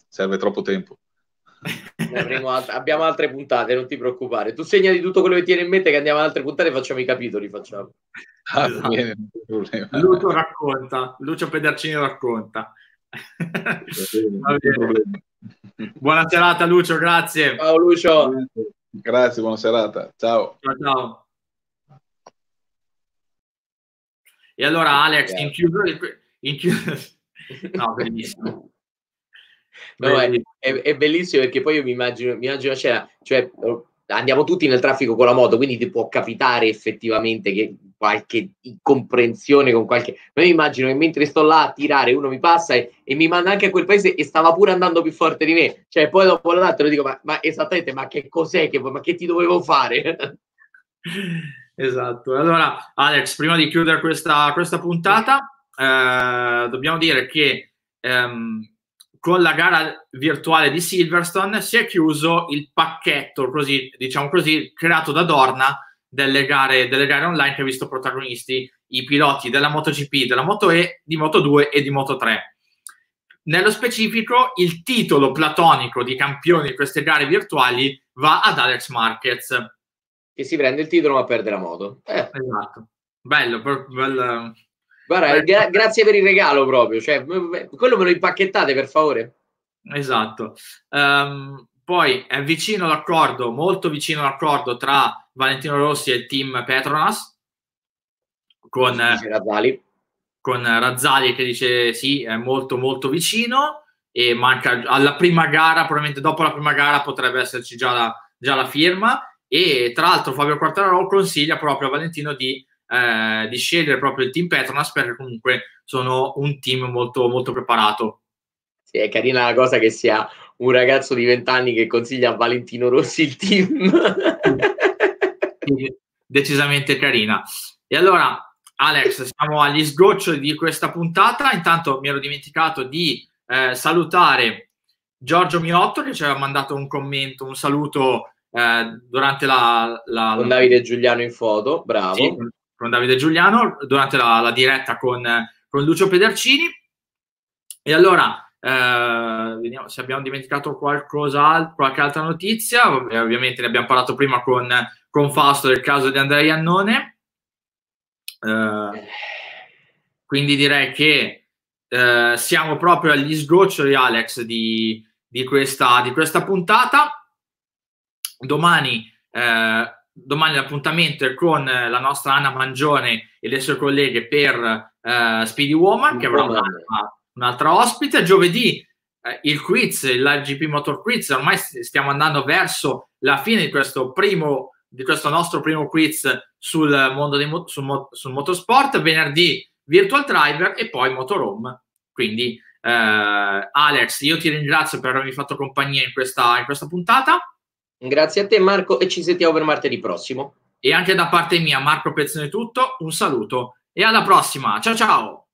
serve troppo tempo. Alt- abbiamo altre puntate, non ti preoccupare. Tu segna di tutto quello che tieni in mente che andiamo ad altre puntate e facciamo i capitoli. Facciamo. Ah, esatto. bene, Lucio racconta, Lucio Pedercini racconta. buona serata Lucio, grazie. Ciao Lucio. Grazie, buona serata. Ciao. Ciao, ciao. E allora Alex, in chiusura, in chiusura... no, bellissimo. *laughs* No, è, è, è, bellissimo perché poi io mi immagino, mi immagino una scena, cioè andiamo tutti nel traffico con la moto, quindi ti può capitare effettivamente che qualche incomprensione con qualche... Ma io immagino che mentre sto là a tirare uno mi passa e, e, mi manda anche a quel paese e stava pure andando più forte di me. Cioè poi dopo l'altro dico, ma, ma esattamente, ma che cos'è? Che, ma che ti dovevo fare? *laughs* Esatto. Allora, Alex, prima di chiudere questa, questa puntata, eh, dobbiamo dire che ehm, con la gara virtuale di Silverstone si è chiuso il pacchetto, così, diciamo così, creato da Dorna delle gare, delle gare online che ha visto protagonisti i piloti della MotoGP, della Moto E, di Moto 2 e di Moto 3. Nello specifico, il titolo platonico di campione di queste gare virtuali va ad Alex Marquez che si prende il titolo ma perde la moto. Eh. Esatto. Bello, bello. Guarda, bello. Gra- grazie per il regalo proprio, cioè, quello me lo impacchettate per favore. Esatto. Um, poi è vicino l'accordo, molto vicino l'accordo tra Valentino Rossi e il team Petronas con Razzali. con Razzali che dice sì, è molto molto vicino e manca alla prima gara, probabilmente dopo la prima gara potrebbe esserci già la, già la firma e tra l'altro Fabio Quartararo consiglia proprio a Valentino di, eh, di, scegliere proprio il team Petronas perché comunque sono un team molto, molto preparato. Sì, è carina la cosa che sia un ragazzo di 20 anni che consiglia a Valentino Rossi il team. decisamente carina. E allora, Alex, siamo agli sgoccioli di questa puntata. Intanto mi ero dimenticato di eh, salutare Giorgio Miotto che ci aveva mandato un commento, un saluto eh, durante la, la, Con Davide Giuliano in foto, bravo. Sì, con, Davide Giuliano, durante la, la diretta con, con, Lucio Pedercini. E allora, eh, vediamo se abbiamo dimenticato qualcosa, qualche altra notizia. Ovviamente ne abbiamo parlato prima con, con Fausto del caso di Andrea Iannone. Eh, quindi direi che eh, siamo proprio agli sgoccioli, Alex, di, di, questa, di questa puntata. Domani, eh, domani l'appuntamento è con la nostra Anna Mangione e le sue colleghe per eh, Speedy Woman, che avrà un'altra, un'altra ospite. Giovedì eh, il quiz, il Live GP Motor Quiz, ormai stiamo andando verso la fine di questo primo di questo nostro primo quiz sul mondo dei, sul, sul motorsport. Venerdì Virtual Driver e poi Motorhome. Quindi, eh, Alex, io ti ringrazio per avermi fatto compagnia in questa, in questa puntata. Grazie a te, Marco, e ci sentiamo per martedì prossimo. E anche da parte mia, Marco Pezzone tutto, un saluto e alla prossima. Ciao ciao!